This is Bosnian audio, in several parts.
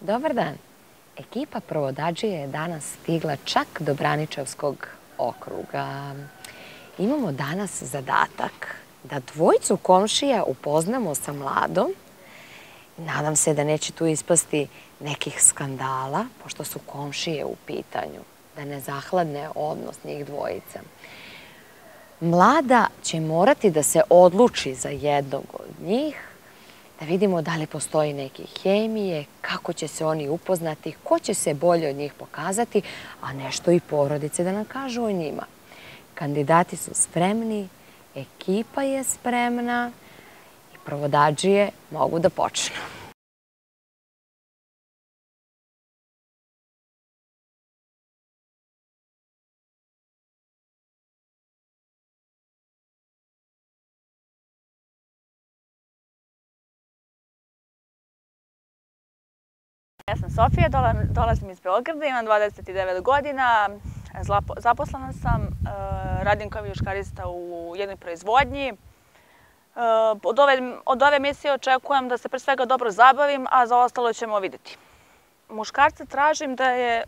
Dobar dan. Ekipa provodađije je danas stigla čak do Braničevskog okruga. Imamo danas zadatak da dvojicu komšija upoznamo sa mladom. Nadam se da neće tu ispasti nekih skandala, pošto su komšije u pitanju, da ne zahladne odnos njih dvojica. Mlada će morati da se odluči za jednog od njih, da vidimo da li postoji neki hemije, kako će se oni upoznati, ko će se bolje od njih pokazati, a nešto i porodice da nam kažu o njima. Kandidati su spremni, ekipa je spremna i provodađije mogu da počnu. Sofija, dolazim iz Beograda, imam 29 godina, zaposlena sam, e, radim kao vijuškarista u jednoj proizvodnji. E, od ove, od ove emisije očekujem da se pre svega dobro zabavim, a za ostalo ćemo vidjeti. Muškarca tražim da je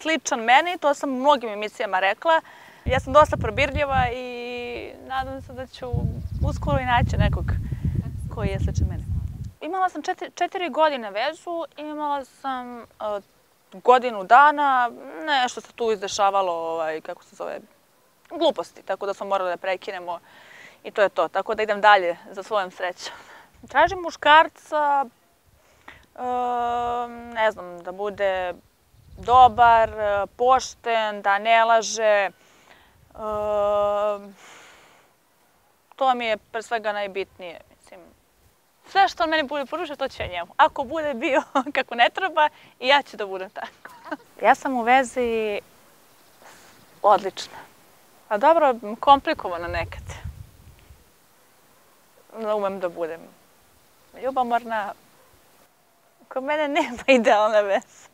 sličan meni, to sam u mnogim emisijama rekla. Ja sam dosta probirljiva i nadam se da ću uskoro i naći nekog koji je sličan meni imala sam četiri, četiri godine vezu, imala sam uh, godinu dana, nešto se tu izdešavalo, ovaj, kako se zove, gluposti, tako da smo morali da prekinemo i to je to. Tako da idem dalje za svojom srećom. Tražim muškarca, uh, ne znam, da bude dobar, pošten, da ne laže. Uh, to mi je pre svega najbitnije sve što on meni bude porušio, to će ja njemu. Ako bude bio kako ne treba, i ja ću da budem tako. ja sam u vezi odlična. A dobro, komplikovana nekad. Da umem da budem ljubomorna. Kod mene nema idealne veze.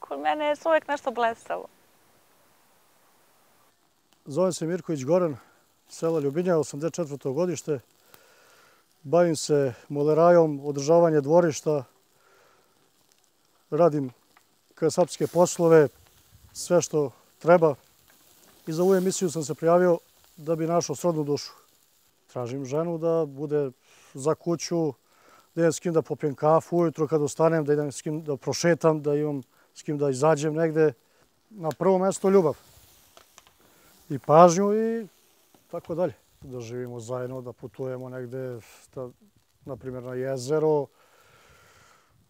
Kod mene je uvijek nešto blesavo. Zovem se Mirković Goran, sela Ljubinja, 84. godište bavim se molerajom, održavanje dvorišta, radim kasapske poslove, sve što treba. I za ovu emisiju sam se prijavio da bi našao srodnu dušu. Tražim ženu da bude za kuću, da idem s kim da popijem kafu ujutro kad ostanem, da idem s kim da prošetam, da imam s kim da izađem negde. Na prvo mesto ljubav i pažnju i tako dalje da živimo zajedno, da putujemo negde, da, na primjer na jezero,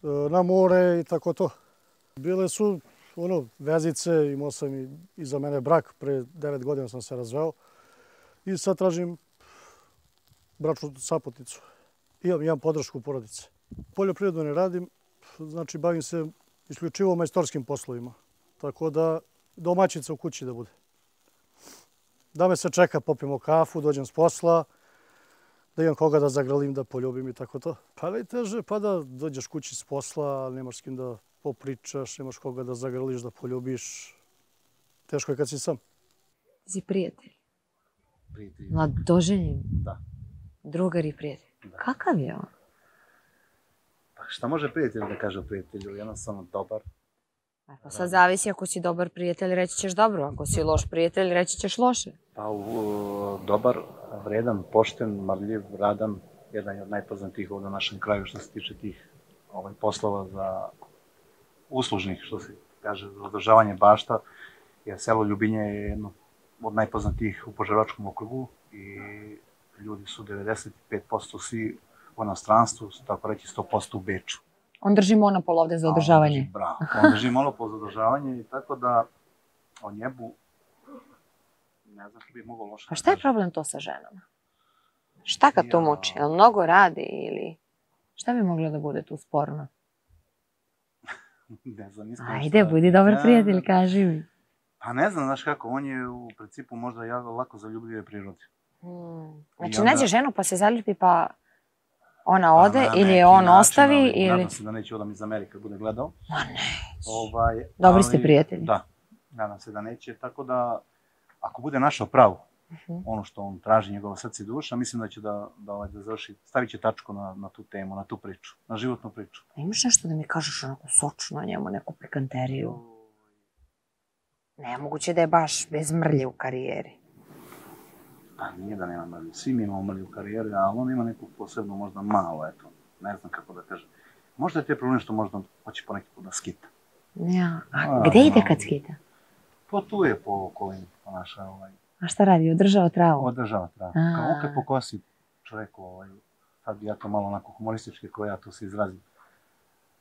e, na more i tako to. Bile su ono, vezice, imao sam i, i za mene brak, pre devet godina sam se razveo i sad tražim bračnu sapotnicu. Imam, imam podršku porodice. Poljoprivredno ne radim, znači bavim se isključivo majstorskim poslovima. Tako da domaćica u kući da bude da me se čeka, popijemo kafu, dođem s posla, da imam koga da zagralim, da poljubim i tako to. Pa najteže pa da dođeš kući s posla, nemaš s kim da popričaš, nemaš koga da zagrališ, da poljubiš. Teško je kad si sam. Si prijatelj? Prijatelj. Mladoženjen? Da. Drugar i prijatelj? Da. Kakav je on? Pa šta može prijatelj da kaže o prijatelju? Jednostavno dobar, Pa sad zavisi ako si dobar prijatelj, reći ćeš dobro, ako si loš prijatelj, reći ćeš loše. Pa u, dobar, vredan, pošten, marljiv, radan, jedan od najpoznatijih ovdje u našem kraju što se tiče tih ovaj, poslova za uslužnih, što se kaže, za održavanje bašta, jer selo Ljubinje je jedno od najpoznatijih u Poževačkom okrugu i ljudi su 95% svi u inostranstvu, tako reći 100% u Beču. On drži monopol ovde za održavanje. On bravo. On drži monopol za održavanje i tako da o njebu ne znam što bi mogo loše. Pa šta je problem to sa ženama? Šta ga to muči? Jel mnogo radi ili šta bi moglo da bude tu sporno? ne znam, nisam Ajde, budi dobar prijatelj, kaži mi. Pa ne znam, znaš kako, on je u principu možda jako lako zaljubljive prirode. Hmm. Znači, onda... nađe ženu pa se zaljubi pa ona pa ode ili je on način, ostavi ali, ili... Nadam se da neće odam iz Amerike bude gledao. Ma neće. Ovaj, Dobri ste prijatelji. Da, nadam se da neće. Tako da, ako bude našao pravu, ono što on traži, njegovo srce i duša, mislim da će da, da, ovaj, da završi, stavit će tačku na, na tu temu, na tu priču, na životnu priču. A imaš nešto da mi kažeš onako sočno njemu, neku pikanteriju? Nemoguće da je baš bez mrlje u karijeri. Pa nije da nema mrlje, svi mi imamo mrlje u karijeri, ali on ima neku posebnu, možda malo, eto, ne znam kako da kažem. Možda je te problem što možda hoće poneki put da skita. Ja. A A, gde ide kad skita? Po tu je po okolini, po naša, ovaj, A šta radi? Održava travu? održava travu. A. Kao kad pokosi čovjeku, ovaj, sad ja to malo onako humoristički koji ja tu se izrazim,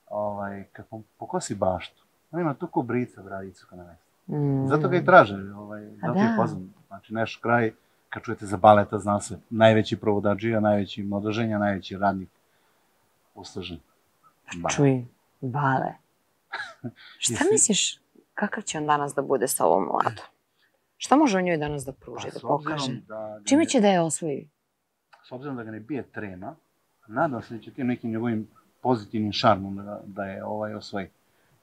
ovaj, kad po- pokosi baštu, on ima tu ko brica bradicu kad nevesta. Mm. Zato ga i traže, ovaj, A zato je da. pozvan. Znači, naš kraj, kad čujete za baleta, zna se, najveći provodađija, najveći mladoženja, najveći radnik uslužen. Balet. Čuj, bale. Šta Jesi- misliš, kakav će on danas da bude sa ovom mladom? Šta može on njoj danas da pruži, Pa, da pokaže? Da, Čime ne- će da je osvoji? s obzirom da ga ne bije trema, nadam se da će tim nekim njegovim pozitivnim šarmom da, da je ovaj osvoji.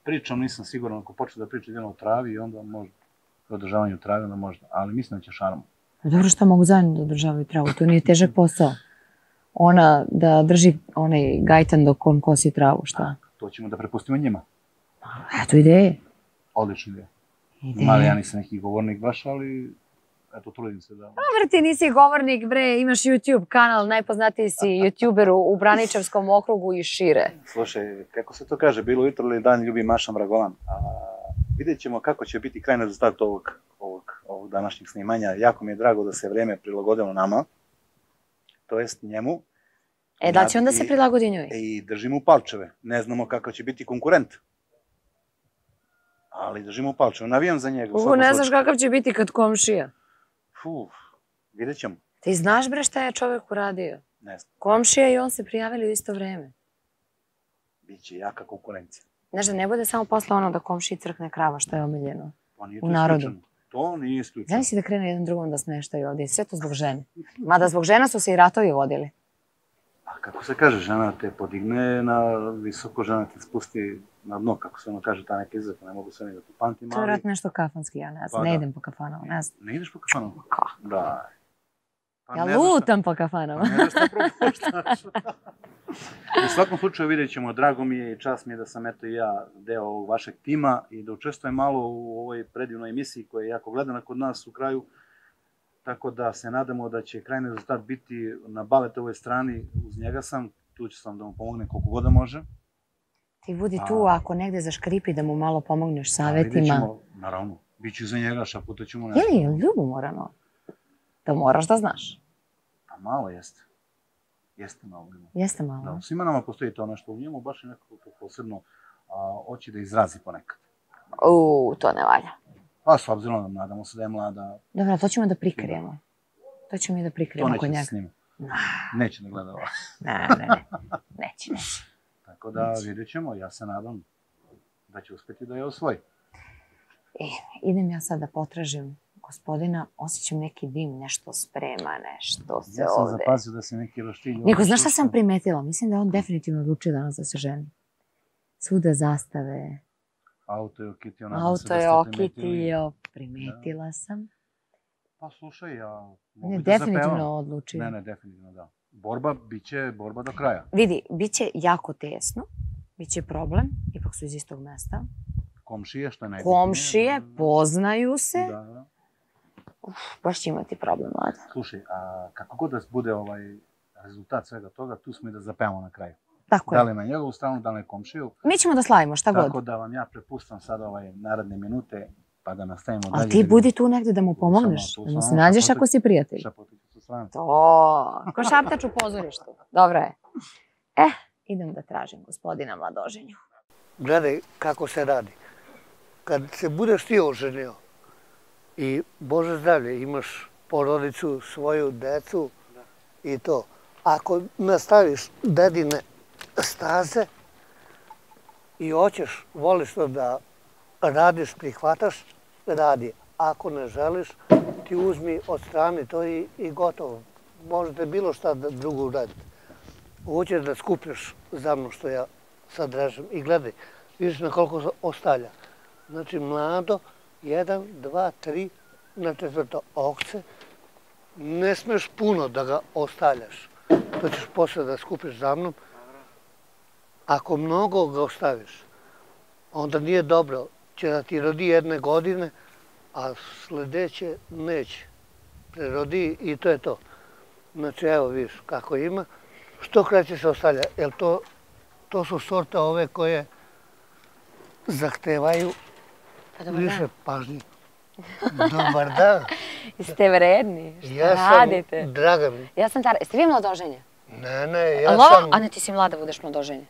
Pričam, nisam siguran, ako počne da priča jedino o travi, onda možda o održavanju travi, onda možda, ali mislim da će šarmom. Pa Dobro što mogu zajedno da održavaju travu, to nije težak posao. Ona da drži onaj gajtan dok on kosi travu, šta? To ćemo da prepustimo njima. Eto ideje. Odlično ideja. Ideje. Mali, ja nisam neki govornik baš, ali eto, trudim se da... Dobro, ti nisi govornik, bre, imaš YouTube kanal, najpoznatiji si youtuber u, u Braničevskom okrugu i šire. Slušaj, kako se to kaže, bilo jutro ili dan ljubi Maša Mragolan. A, vidjet ćemo kako će biti krajni rezultat ovog, ovog, ovog današnjeg snimanja. Jako mi je drago da se vreme prilagodilo nama, to jest njemu. E, da će onda se prilagodi njoj? I držimo palčeve. Ne znamo kakav će biti konkurent. Ali držimo palčeve. Navijam za njega. Uhu, ne znaš kakav će biti kad komšija. Fuh, vidjet ćemo. Ti znaš, bre, šta je čovek uradio? Ne znam, Komšija i on se prijavili u isto vreme. bit će jaka konkurencija. Знаеш, да не биде само после оно да комши цркне крава, што е омилено. Па, у народу. Тоа не е исклучено. Знаеш си да крене еден другом да смештај овде, сето због жена. Мада због жена со се и ратови водили. А како се каже, жена те подигне на високо, жена те спусти на дно, како се каже таа неклиза, па не могу се ни да попамтим. Тоа рат нешто кафански, ја не, па, не еден идем по кафанам. Не, не идеш по кафанам? Ка? Да. Ја лутам по кафанам. Па, не да што. U svakom slučaju vidjet ćemo, drago mi je i čast mi je da sam eto i ja deo ovog vašeg tima i da učestvujem malo u ovoj predivnoj emisiji koja je jako gledana kod nas u kraju. Tako da se nadamo da će krajni rezultat biti na baletovoj strani, uz njega sam, tu ću sam da mu pomognem koliko god da može. Ti budi A. tu ako negde zaškripi da mu malo pomogneš savjetima. ćemo, naravno, bit ću za njega, šaputat ću mu nešto. Je li, je ljubomorano? To moraš da znaš. Pa malo jeste. Jeste malo. ima. Jeste malo. Da, svima nama postoji to nešto u njemu, baš je nekako to posebno a, hoće da izrazi ponekad. U, to ne valja. Pa s obzirom da nadamo se da je mlada, Dobro, to ćemo da prikrijemo. To ćemo i da to prikrijemo neće kod njega. se snima. Neće da gleda ovo. Ne, ne, ne. Neće, neće. Tako da vidjet ćemo, ja se nadam da će uspeti da je osvoji. E, idem ja sad da potražim gospodina, osjećam neki dim, nešto sprema, nešto se Ja sam ovde... zapazio da se neki roštilj... Niko, znaš šta sam primetila? Mislim da on definitivno odlučio danas da se ženi. Svuda zastave, Auto je okitio, nadam auto da je okitio, primetila sam. Pa slušaj, ja mogu je da zapevam. definitivno odlučio. Ne, ne, definitivno da. Borba, bit će borba do kraja. Vidi, bit će jako tesno, bit će problem, ipak su iz istog mesta. Komšije, što je najbitnije. Komšije, poznaju se, Da, da. Baš će imati problem, mlada. Slušaj, a kako god da bude ovaj rezultat svega toga, tu smo i da zapevamo na kraju. Tako Da je. li na njegovu stranu, da li na komšiju. Mi ćemo da slavimo, šta Tako god. da vam ja prepustam sad ovaj naredne minute, pa da nastavimo dalje. Ali da ti budi tu negde da mu pomogneš, da mu se nađeš ako si prijatelj. Šapotit ću sa strane. To, ko šaptač u pozorištu. Dobro je. Eh, idem da tražim gospodina Mladoženju. gledaj kako se radi. Kad se budeš ti oženio i Bože zdravlje, imaš porodicu, svoju decu i to. Ako nastaviš dedine staze i hoćeš, voliš to da radiš, prihvataš, radi. Ako ne želiš, ti uzmi od strane to i, i gotovo. Možete bilo šta da drugo uraditi. Hoćeš da skupljaš za mnom što ja sad režem. I gledaj, vidiš na koliko ostavlja. ostalja. Znači, mlado, jedan, dva, tri, na četvrto okce, ne smeš puno da ga ostavljaš. To ćeš posle da skupiš za mnom. Ako mnogo ga ostaviš, onda nije dobro. Će da ti rodi jedne godine, a sledeće neće. Prerodi i to je to. Znači, evo vidiš kako ima. Što kraće se ostavlja? Jer to, to su sorte ove koje zahtevaju Pa dobar više dan. pažnje. Dobar dan. Jeste vredni? Šta Ja sam radite? Dragan. Ja sam Tara. Jeste vi mladoženje? Ne, ne, ja Ja Lova? sam... A ne, ti si mlada, budeš mladoženje.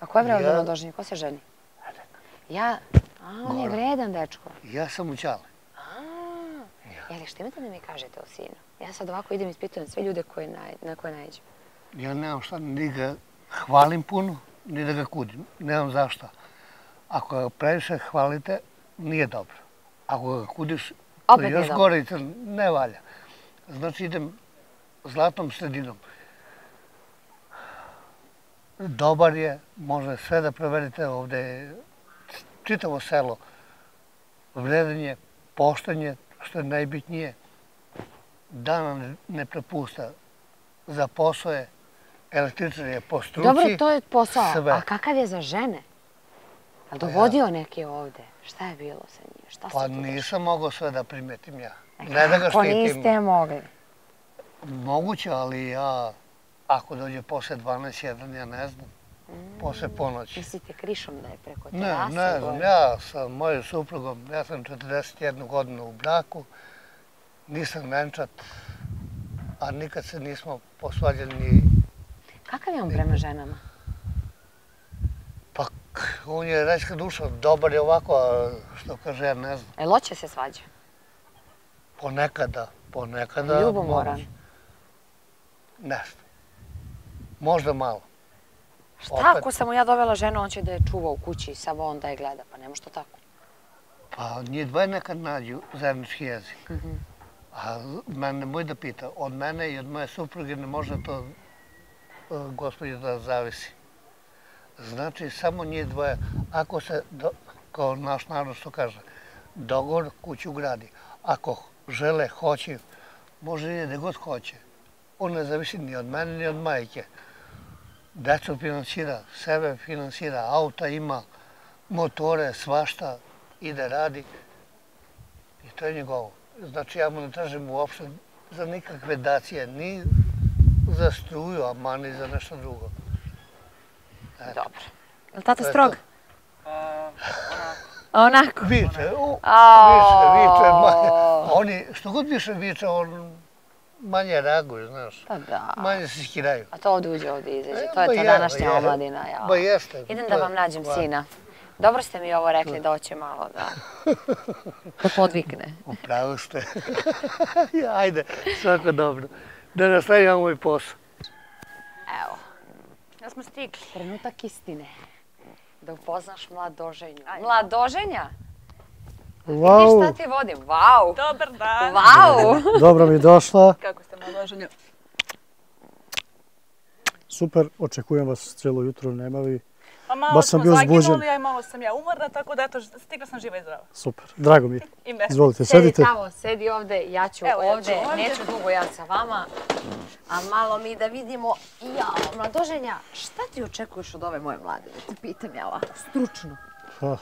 A ko je vreme Ja- mladoženje? Ko se ženi? Ja? A, on je vredan dečko. Ja sam u Ćale. A, jeli što imate da mi kažete o sinu? Ja sad ovako idem i ispitujem sve ljude koji naj, na koje najđem. Ja nemam šta ni ga hvalim puno, ni da ga kudim. Nemam zašto. Ako ga previše hvalite, nije dobro. Ako ga kudiš, to je još gore i crn- ne valja. Znači idem zlatnom sredinom. Dobar je, može sve da proverite ovde, čitavo selo. Vredan je, pošten je, što je najbitnije. Dana ne, prepušta. Za posao je, električar je po struci. Dobro, to je posao. sve. A kakav je za žene? A dovodio neki ovde? Šta je bilo sa njim? Šta se Pa dešava? nisam mogao sve da primetim ja. E, Ne da ga štitim. niste mogli? Moguće, ali ja, ako dođe posle 12.1, ja ne znam. Posle ponoći. Mislite krišom da je preko Ne, terase? ne znam, ja sa mojom suprugom, ja sam 41 godinu u braku, nisam venčat, a nikad se nismo posvađali ni... Kakav je on prema ženama? On je rečka duša, dobar je ovako, a što kaže, ja ne znam. E, loće se svađa. Ponekada, ponekada... Ljubomoran. moguće. Ne znam. Možda malo. Šta Opet. ako sam mu ja dovela ženu, on će da je čuva u kući, samo on da je gleda. Pa ne može to tako. Pa njih dvoje nekad nađu zajednički jezik. Mhm. A mene nemoj da pita, od mene i od moje supruge ne može to e, gospođe da zavisi. Znači, samo njih dvoje, ako se, do, kao naš narod što kaže, dogor kuću gradi. Ako žele, hoće, može i gde god hoće. On ne zavisi ni od mene, ni od majke. Decu financira, sebe finansira, auta ima, motore, svašta, ide radi. I to je njegovo. Znači, ja mu ne tražim uopšte za nikakve dacije, ni za struju, a mani za nešto drugo. Dobro. Je li tata strog? Onako. Viče, u, Ao. više, viče, manje. Oni, što god više viče, on manje reaguju, znaš. Pa da. Manje se skiraju. A to ovdje uđe, ovdje izađe. E, To je ba je, današnja je. omladina. Ba jeste. Idem da vam nađem sina. Dobro ste mi ovo rekli da hoće malo da, da podvikne. Upravo ste. Ajde, svako dobro. Da nastavim moj posao. Evo, Ja smo stigli. trenutak istine. Da upoznaš mladoženju. Mladoženja? Vidiš šta ti vodim? Vau! Dobar dan. Vau! Dobro mi došla. Kako ste mladoženju? Super, očekujem vas cijelo jutro, nema vi. Pa malo Baš sam bio zaginuli, zbuđen. a i malo sam ja umorna, tako da eto, stigla sam živa i zdrava. Super, drago mi je. Izvolite, Sedi sedite. tamo, sedi ovde, ja ću Evo, ja ću ovde, ovdje. neću dugo ja sa vama. A malo mi da vidimo, ja, mladoženja, šta ti očekuješ od ove moje mlade? Da ti pitam ja ovako, stručno. Pa,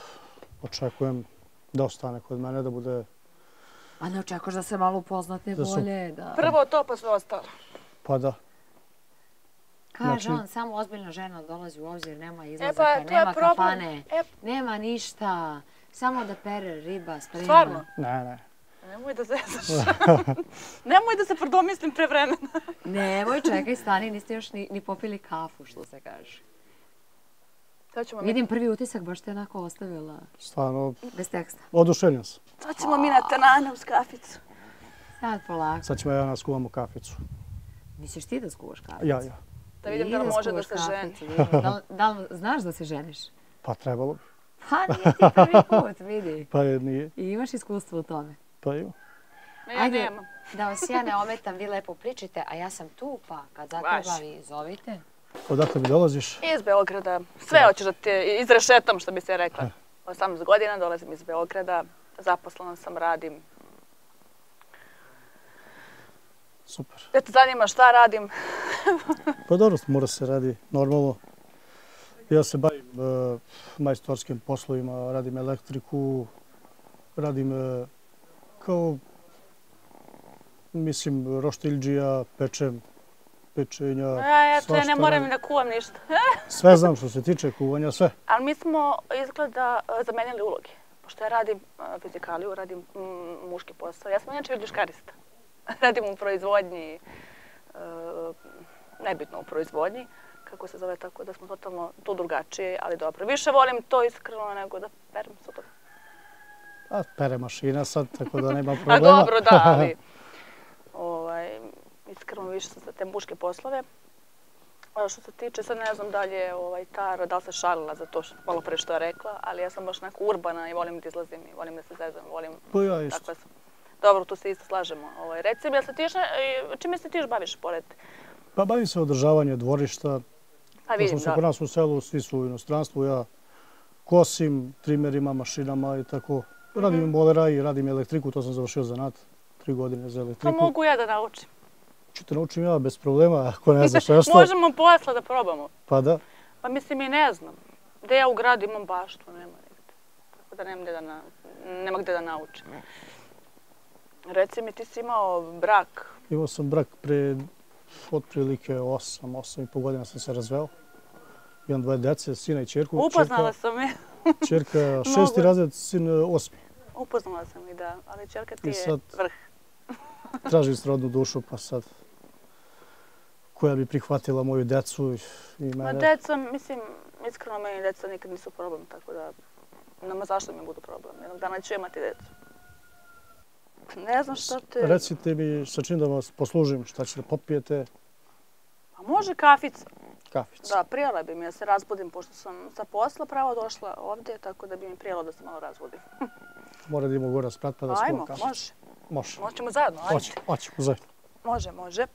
očekujem da ostane kod mene, da bude... A ne očekuješ da se malo upoznate Da bolje, da... Prvo to, pa sve ostalo. Pa da, Kaže Znači- on, samo ozbiljna žena dolazi u obzir, nema E izlazaka, pa, to je nema kafane, E, nema ništa, samo da pere riba, sprema. stvarno? ne, ne. Nemoj da zezaš. Nemoj da se predomislim pre vremena. Nemoj, čekaj, stani, niste još ni, ni popili kafu, što se kaže. Sad ćemo mi, Vidim prvi utisak, baš te onako ostavila, Stvarno, bez teksta. oduševljen sam. sad ćemo mi na tanane uz kaficu. Sad polako. Sad ćemo ja nas kuvamo kaficu. Misliš ti da skuvaš kaficu? Ja, ja. Da vidim da li može da se ženi. Da, li- da li znaš da se ženiš? Pa trebalo bi. Pa nije ti prvi put, vidi. Pa je nije. I imaš iskustvo u tome. Pa ima. Ja nemam. da vas ja ne ometam, vi lepo pričajte, a ja sam tu, pa kad zatreba vi zovite. Odakle mi dolaziš? Iz Beograda. Sve hoćeš da te izrešetam, što bi se rekla. 18 godina, dolazim iz Beograda. Zaposlena sam, radim. Super. Da te zanima šta radim? Pa dobro, mora se radi normalno. Ja se bavim e, majstorskim poslovima, radim elektriku, radim e, kao, mislim, roštiljđija, pečem, pečenja, A, eto, ja ne moram da kuvam ništa. Sve znam što se tiče kuvanja, sve. Ali mi smo izgleda zamenili uloge. Pošto ja radim e, fizikaliju, radim mm, muški posao. Ja sam inače viljuškarista. radim u proizvodnji, e, nebitno u proizvodnji, kako se zove, tako da smo totalno tu drugačije, ali dobro. Više volim to iskreno nego da perem sutra. A pere mašina sad, tako da nema A problema. dobro, da, ali ovaj, iskreno više sam za te muške poslove. A što se tiče, sad ne znam da li je ovaj, Tara, da li se šalila za to što, malo pre što je rekla, ali ja sam baš neko urbana i volim da izlazim i volim da se zezam, volim... Pa ja isto. Takva sam. Dobro, tu se isto slažemo. Ovaj, reci mi, se tiš, ne- čime se ti još baviš pored? Pa bavim se održavanje dvorišta. Pa vidim, da. kod nas u selu, svi su u inostranstvu, ja kosim trimerima, mašinama i tako. Radim Mhm. molera i radim elektriku, to sam završio zanat. Tri godine za To elektriku. mogu ja da naučim. Ću te naučim ja bez problema, ako ne znaš nešto. Možemo posla da probamo. Pa da. Pa mislim i ne znam. Gde ja u gradu imam baštu, nema nigde. Tako da nemam gde da, na, nema gde da naučim. Reci mi, ti si imao brak. Imao sam brak pre otprilike 8, 8 i pol godina sam se razveo. Imam dvoje dece, sina i čerku. Upoznala sam je. Čerka, čerka šesti razred, sin e, osmi. Upoznala sam i da, ali čerka ti I je sad- vrh. Tražim srodnu dušu, pa sad koja bi prihvatila moju decu i Ma mene. deca, mislim, iskreno meni deca nikad nisu problem, tako da nema zašto mi budu problem. Jednog dana ću imati decu. Ne znam šta te... Recite mi sa čim da vas poslužim, šta ćete popijete, Pa može kafica. kaficu. Da, prijela bi mi da se razbudim, pošto sam sa posla pravo došla ovdje, tako da bi mi prijelo da se malo razbudim. Mora da idemo gore sprat pa da Ajmo, skuvamo kaficu. može. Može. Moćemo zajedno, ajde. Hoće, hoće, zajedno. Može, može.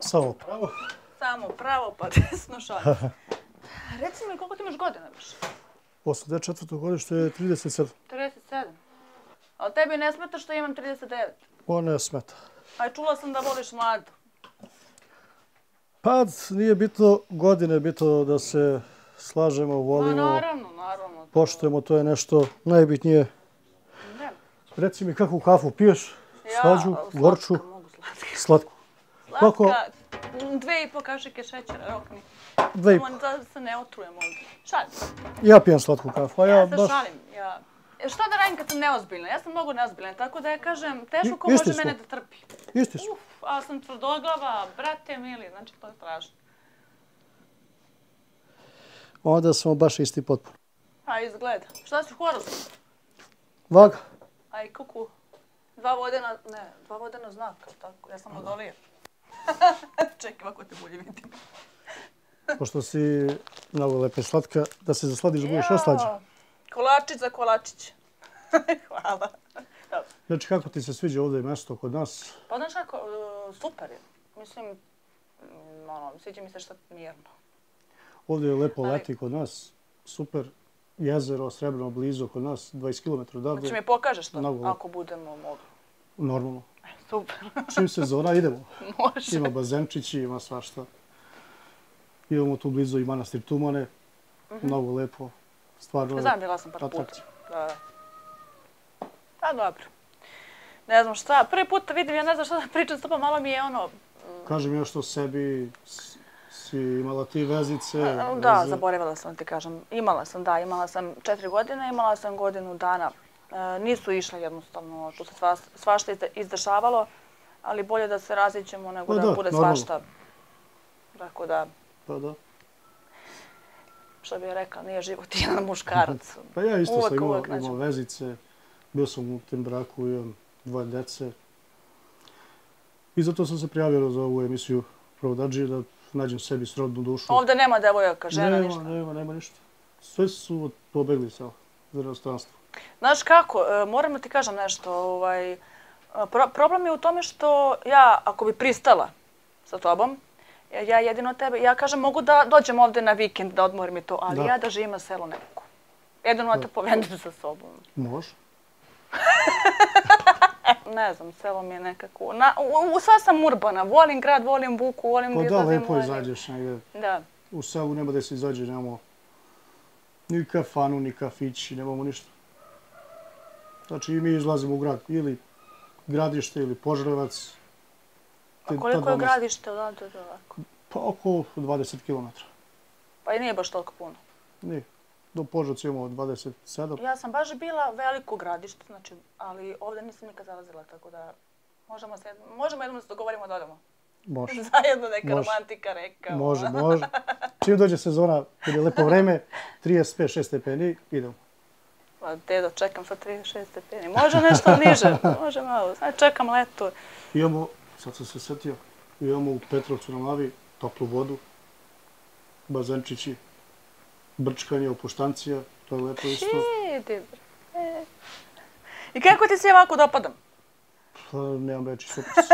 Samo pravo. Samo pravo pa desno šalje. Reci mi koliko ti imaš godina više? 84. godište je 37. 37. A tebi ne smeta što imam 39? O, ne smeta. Aj, čula sam da voliš mladu. Pa nije bitno godine, bitno da se slažemo, Ma volimo, naravno, naravno. poštujemo, to je nešto najbitnije. Ne. Reci mi kakvu kafu piješ? Slađu, slatka, gorču, mogu slatku. slatku. Koliko? Slatka, dve i po kašike šećera, rokni. Dve i po. Samo da se ne otrujem ovdje. Šalim. Ja pijem slatku kafu, a ja, Ja se baš... šalim. Ja... Šta da radim kad sam neozbiljna? Ja sam mnogo neozbiljna, tako da ja kažem, teško ko može smo. mene da trpi. Isti su. Uf, ali sam tvrdoglava, brate mili, znači to je strašno. Onda smo baš isti potpuno. A izgleda. Šta si horoskop? Vaga. Aj, kuku. Dva vodena, ne, dva vodena znaka, tako. Ja sam vodolija. Čekaj, ovako te bolje vidim. Pošto si mnogo lepa i slatka, da se zasladiš da budeš još slađa. Kolačić za kolačić. Hvala. Dobro. Znači, kako ti se sviđa ovdje mesto kod nas? Pa znaš kako, e, super je. Mislim, mm, ono, sviđa mi se što mirno. Ovdje je lepo Ali- leti kod nas, super. Jezero, srebrno, blizu kod nas, 20 km Znači odavde. mi pokažeš to, Mnogo ako budemo mogli. Normalno. Super, Čim sezona idemo. može. Ima bazenčići, ima svašta. Imamo tu blizu i manastir Tumane. Mnogo lepo. Stvarno Znam, bila sam par puta. Da, da. Pa dobro. Ne znam šta, prvi put vidim, ja ne znam šta da pričam s tobom, malo mi je ono... Kažem još o sebi, si imala ti vezice. Da, veze. zaboravila sam ti kažem. Imala sam, da, imala sam četiri godine, imala sam godinu dana. E, nisu išle jednostavno, tu se sva, svašta izde- izdešavalo, ali bolje da se razićemo nego Pa da, da, bude normalno. svašta. Tako da, Pa da. što bih rekla, nije život jedan muškarac. Pa ja isto Uvek, sam imao, imao nađem. vezice. Bio sam u tem braku, imam dvoje dece. I zato sam se prijavio za ovu emisiju Provodađije da nađem sebi srodnu dušu. Ovde nema devojaka, žena, nema, ništa. Nema, nema ništa. Sve su pobegli sa za inostranstvo. Znaš kako, e, moram da ti kažem nešto. Ovaj, e, pro, problem je u tome što ja, ako bi pristala sa tobom, ja- jedino tebe, ja kažem mogu da dođem ovde na vikend da odmorim i to, ali Da. ja da živim na selu ne mogu. Jedino da te povedem sa sobom. Može. ne znam, selo mi je nekako... Na, u, u, sva sam urbana, volim grad, volim buku, volim Pa da da, izlazim. lepo volim- izađeš negdje. Da. U selu nema da se izađe, nemamo ni kafanu, ni kafić, nemamo ništa. Znači i mi izlazimo u grad, ili gradište, ili Požarevac. A koliko je gradište odavde do ovako? Pa oko 20 km. Pa i nije baš toliko puno. Nije. Do Požarevca imamo 27. Ja sam baš bila veliko gradište, znači, ali ovdje nisam nikad zalazila, tako da možemo, se, možemo jednom da se dogovorimo da odemo. Može. Zajedno neka Može. romantika reka. Može, može. Čim dođe sezona, kad je lepo vreme, 35-6 stepeni, idemo. Pa dedo, čekam sa 36 stepeni. Može nešto niže, može malo. Znači, čekam leto. Imamo, sad sam se setio, imamo u Petrovcu na Mlavi toplu vodu, bazenčići, brčkanje, opuštancija, to je lepo isto. Idi, bre. I kako ti se ovako dopadam? Pa, nemam reći, super si.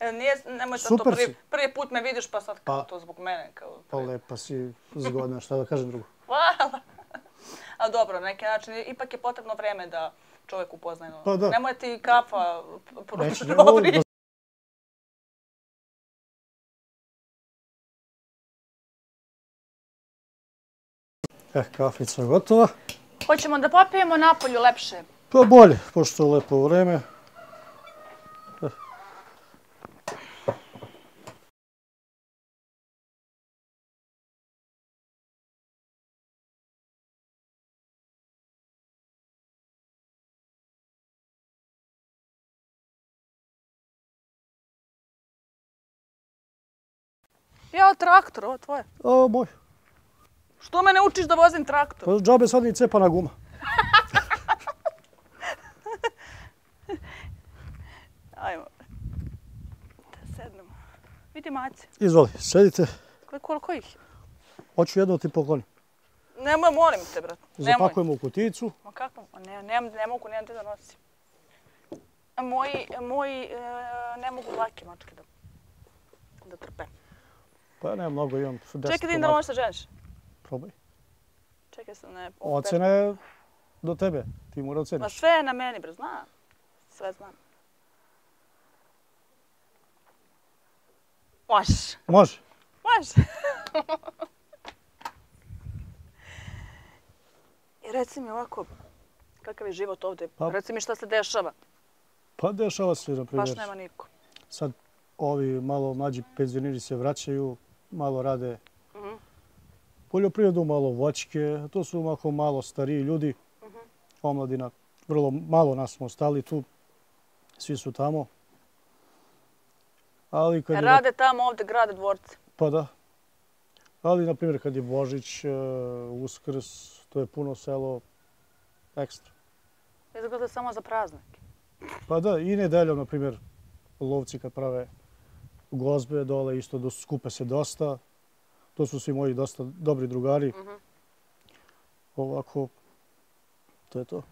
Nije, nemoj sad to prvi, prvi put me vidiš pa sad kao Pa. to zbog mene. Kao, Pa lepa si, zgodna, šta da kažem drugo. Hvala. A dobro, na neki način ipak je potrebno vreme da čovjek upozna jedno. Pa da. Nemoj ti kafa p- Eh, kafica je gotova. Hoćemo da popijemo napolju lepše. Pa bolje, pošto je lepo vreme. Ja, traktor, ovo tvoje. O, moj. Što me ne učiš da vozim traktor? Pa džabe sad ni cepana guma. Ajmo. Da sednemo. Vidi mace. Izvoli, sedite. Koliko, ih? Hoću jedno ti pokloni. Nemoj, molim te, brat. Nemoj. Zapakujemo u kuticu. Ma kako? Ne, ne, ne mogu, nemam te da nosim. Moji, moji e, ne mogu dlake mačke da, da trpe. Pa ne, mnogo imam. 10 Čekaj da im da možeš da ženiš. Probaj. Čekaj sam ne... Ocena je do tebe. Ti mora Ma oceniš. sve je na meni, bre, znam. Sve znam. Može. Može. Može. I reci mi ovako, kakav je život ovdje? Pa- Reci mi šta se dešava. Pa dešava se, na Baš primjer. nema niko. Sad ovi malo mlađi penzioniri se vraćaju, malo rade. Poljoprivredu, malo voćke. To su ovako malo stariji ljudi. Omladina, vrlo malo nas smo ostali tu. Svi su tamo. Ali kad je... Rade tamo ovdje, grade dvorce. Pa da. Ali, na primjer, kad je Božić, e, Uskrs, to je puno selo ekstra. Izgleda samo za praznike. Pa da, i nedeljom, na primjer, lovci kad prave gozbe dole, isto skupe se dosta. To su svi moji dosta dobri drugari. Mhm. Ovako, to je to.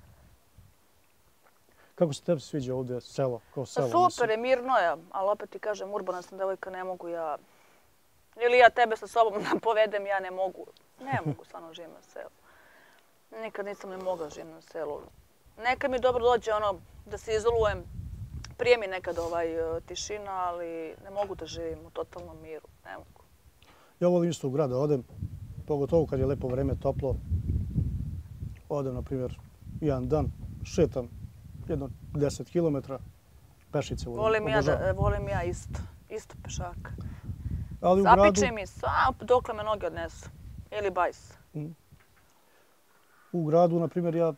Kako se tebi sviđa ovdje selo, kao Pa selo? super je, mirno je, ali opet ti kažem, urbana sam devojka, ne mogu ja... Ili ja tebe sa sobom da povedem, ja ne mogu. Ne mogu stvarno živim na selu. Nikad nisam ne mogla živim na selu. Nekad mi dobro dođe ono da se izolujem, prije mi nekad ovaj tišina, ali ne mogu da živim u totalnom miru. Ne mogu. Ja volim isto u grad da odem, pogotovo kad je lepo vreme, toplo. Odem, na primjer, jedan dan, šetam jedno 10 km, pešice volim, Volim ja, da, volim ja isto. Isto pešaka. Ali u gradu, Zapiče mi dokle me noge odnesu. Ili bajs. u gradu, na primjer, ja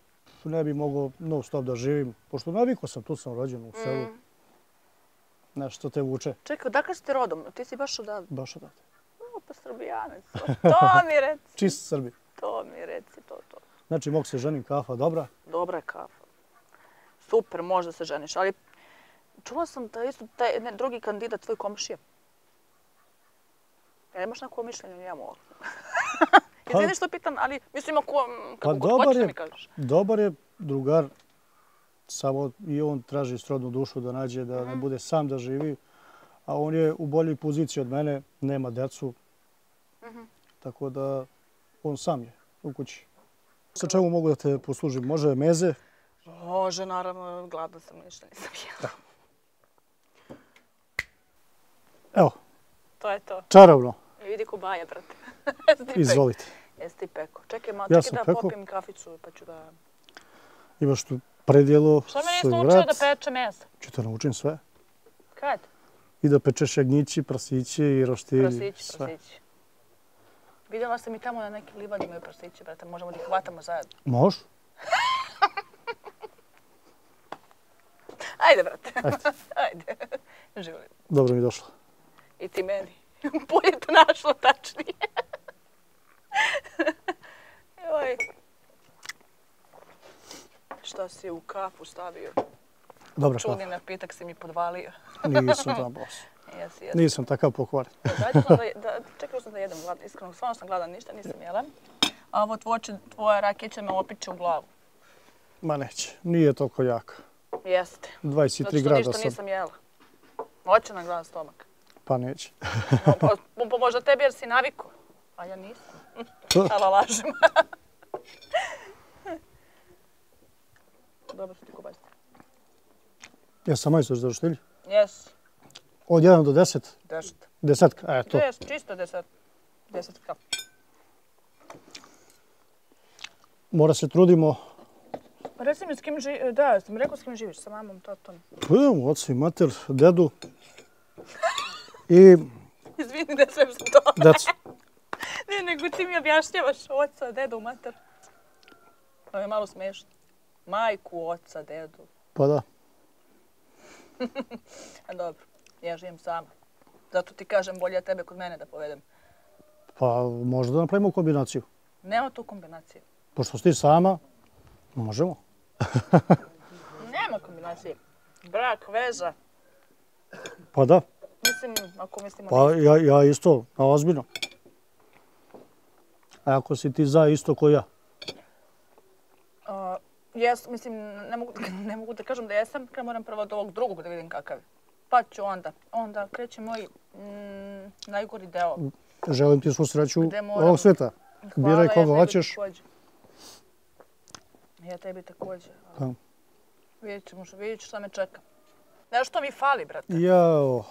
ne bi mogao non stop da živim, pošto navikao sam, tu sam rođen u selu, Mm. nešto te vuče, Čekaj, odakle si ti rodom? Ti si baš odavde. baš odavde. O, pa srbijanac. To mi reci. Čist Srbi. To mi reci, to, to. Znači, mogu se ženim, kafa, dobra. Dobra je kafa. Super, možda se ženiš, ali čula sam da isto taj ne, drugi kandidat, tvoj komšija. Ja imaš neko mišljenje o njemu? Izvini što pitam, ali mislim ako, kako Pa dobar je. mi kažeš. Dobar je drugar, samo i on traži srodnu dušu da nađe, da Mhm. ne bude sam da živi. A on je u boljoj poziciji od mene, nema decu. Tako da on sam je u kući. Sa čemu mogu da te poslužim? Može meze, Može, naravno, gladna sam, ništa nisam jela. Evo, To je to. čarobno. I vidi kubaja, brate. Izvolite. Jesi ti peko? Čekaj, malo, Ja čekaj da peko. popijem kaficu, pa ću da... Imaš tu predjelo, Što me nisi naučio da peče meso? Ću te naučim sve. Kad? I da pečeš jagnjići, prasići i roštilji. Prasići, prasići. Vidjela sam i tamo na neki livadi imaju prasići, brate, možemo da ih hvatamo zajedno. Može? Ajde, brate. Ajde. Živjeli. Dobro mi došlo. I ti meni. Bolje te našlo, tačnije. Joj. Šta si u kapu stavio? Dobro, Čudni napitak si mi podvalio. Nisam tamo boss. Jesi, jesi. Nisam takav pokvaren. Dajte sam da, da, čekala sam da jedem gladan, iskreno, stvarno sam gladan, ništa nisam jela. A ovo tvoče, tvoja rakija će me opiće u glavu. Ma neće, nije toliko jaka. Jeste. 23 Zato što grada ništa nisam jela. Hoće na gladan stomak. pa neće. No, pa, pa možda tebi jer si naviku. A ja nisam. Ali lažem. Dobro su ti kobasice. Ja sam majstor za roštilj. Jes, Od 1 do 10, deset. desetka, e to. Jes, čisto deset. Deset kap. Mora se trudimo. Pa reci mi s kim živiš, da, sam rekao s kim živiš, sa mamom, tatom. Imamo oca i mater, dedu i Izvini da sve sam to. decu. Ne, nego ti mi objašnjavaš oca, dedu, mater. To je malo smiješno. Majku, oca, dedu. Pa da. A dobro, ja živim sama. Zato ti kažem, bolje tebe kod mene da povedem. Pa možda da napravimo kombinaciju. Nema tu kombinacije. Pošto si ti sama, možemo. Nema kombinacije. Brak, veza. Pa da. Mislim, ako mislimo... Pa ja, ja isto, na ozbiljno. A ako si ti za isto ko ja? Uh, jes, mislim, ne mogu, ne mogu da kažem da jesam, kad moram prvo od ovog drugog da vidim kakav je. Pa ću onda. Onda kreće moj mm, najgori deo. Želim ti svu sreću moram- ovog sveta. Biraj ja koga tebi hoćeš. također. Ja tebi također. Da. Vidjet ćemo što, vidjet ću šta me čeka. Nešto mi fali, brate. Jao,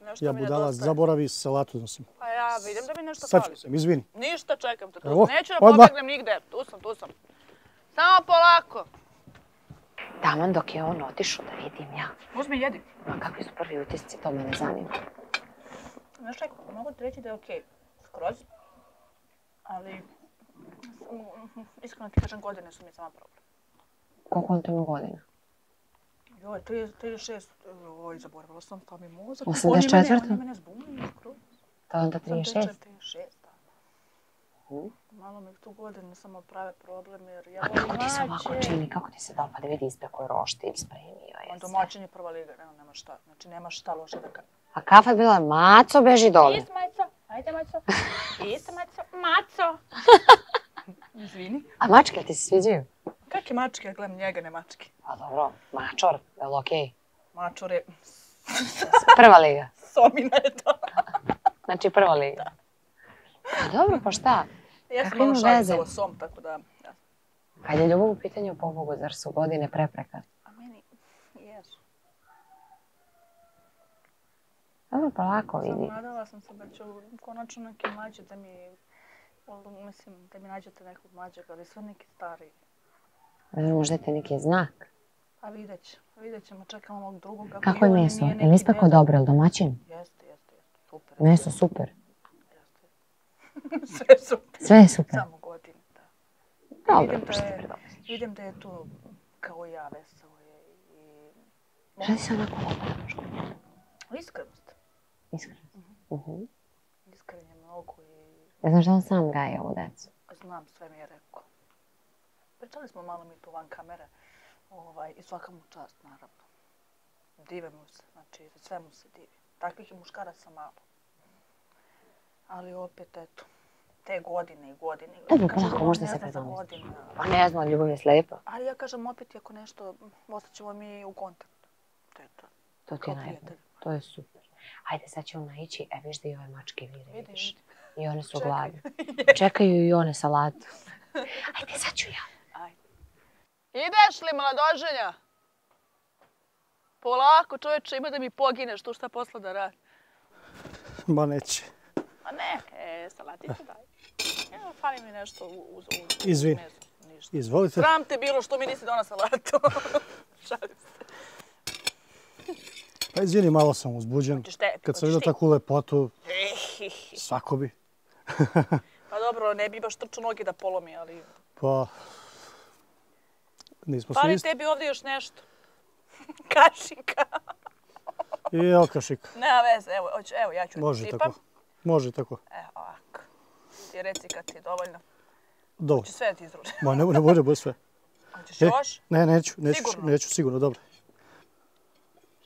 Nešto ja budala, zaboravi salatu nosim. Pa ja vidim da mi nešto Sad fali. ću se, izvini. Ništa čekam te tu. Evo, Neću da pobegnem nigde. Tu sam, tu sam. Samo polako. Taman dok je on otišao da vidim ja. Uzmi jedi. Ma kakvi su prvi utisci, to mene zanima. Znaš čekaj, mogu ti reći da je okej. Skroz. Ali, iskreno ti kažem, godine su mi samo problem. Koliko on ima godina? Joj, 30 36, oj, zaboravila sam, pa mi mozak. 84? Oni mene, oni mene zbunjuju skroz. To je onda Sam 36. 36, da. Malo mi tu godine samo prave problem jer ja A kako ti se ovako čini, kako ti se dopada, vidi ispeko je roštilj, spremio je sve. domaćin je prva liga, nema, nema šta. Znači, nema šta loše da kažem. A kafa je bila, maco, beži dole. Is, Majco, ajde, Majco. Is, Majco, Maco. Izvini. A mačke ti se sviđaju? Kakve mačke? Ja gledam njega, ne mačke. Pa dobro, mačor, je li okej? Mačore, Prva liga. somina je to. Znači prva liga. Pa dobro, pa šta? Ja sam Kakve malo šalim za tako da... Ja. Kad je ljubav u pitanju, pobogu, zar su godine prepreka? A meni, jesu. Dobro, polako vidi. Nadala sam se da ću konačno neki mlađe da mi... Mislim, da mi nađete nekog mlađeg, ali sve neki stari. Možda je te neki znak. A vidjet ću, vidjet ćemo, čekamo ovog drugog. ako Kako je meso? Je li ispeko deda. dobro, je li domaćin? Jeste, jeste, jeste, super. Meso super. Sve super. Sve je super. Samo godine, da. Dobro, Vidim da je-. Vidim da je tu kao ja, veselo je i... Šta ti se onako dopada, Boško? Iskrenost. Iskreno. Mhm. Iskren je mnogo i Ne znaš da on sam gaje ovu decu? znam sve mi je rekao. Pričali smo malo mi tu van kamere ovaj, i svaka mu čast, naravno. Dive mu se, znači sve mu se divi. Takvih je muškaraca malo. Ali opet, eto, te godine i godine. On možda se godine. Pa ne znam, ljubav je slepa. Ali ja kažem opet, ako nešto, ostaćemo mi u kontaktu. To je to. To ti je najbolje. To je super. Ajde, sad će ona ići. E, viš da i ove mačke vire, Vidi, vidiš. vidi. I one su gladne. Čekaju i one salatu. Ajde, sad ću ja. Ajde. Ideš li mladoženja? Polako čovječe, ima da mi pogineš, tu šta posla da radi. Ma neće. A ne, e, salaticu daj. Evo, fali mi nešto uz uz- uz Izvini. meso. Ništa. Izvolite. Sram te bilo što mi nisi donao salatu. Šalim se. Pa izvini, malo sam uzbuđen. Hoćeš te? Kad sam vidio takvu lepotu, svako bi. Pa dobro, ne bi baš trčao noge da polomi, ali... Pa, nismo svi Fali isti. tebi ovdje još nešto. Kašika. I evo kašika. Nema veze, evo, evo ja ću Može sipam. tako. Može tako. Evo ovako. Ti reci kad ti je dovoljno. Dobro. Ću sve da ti izručim. Ma ne, ne može, bude sve. Hoćeš E, još? Ne, neću, neću, Sigurno? neću sigurno, dobro.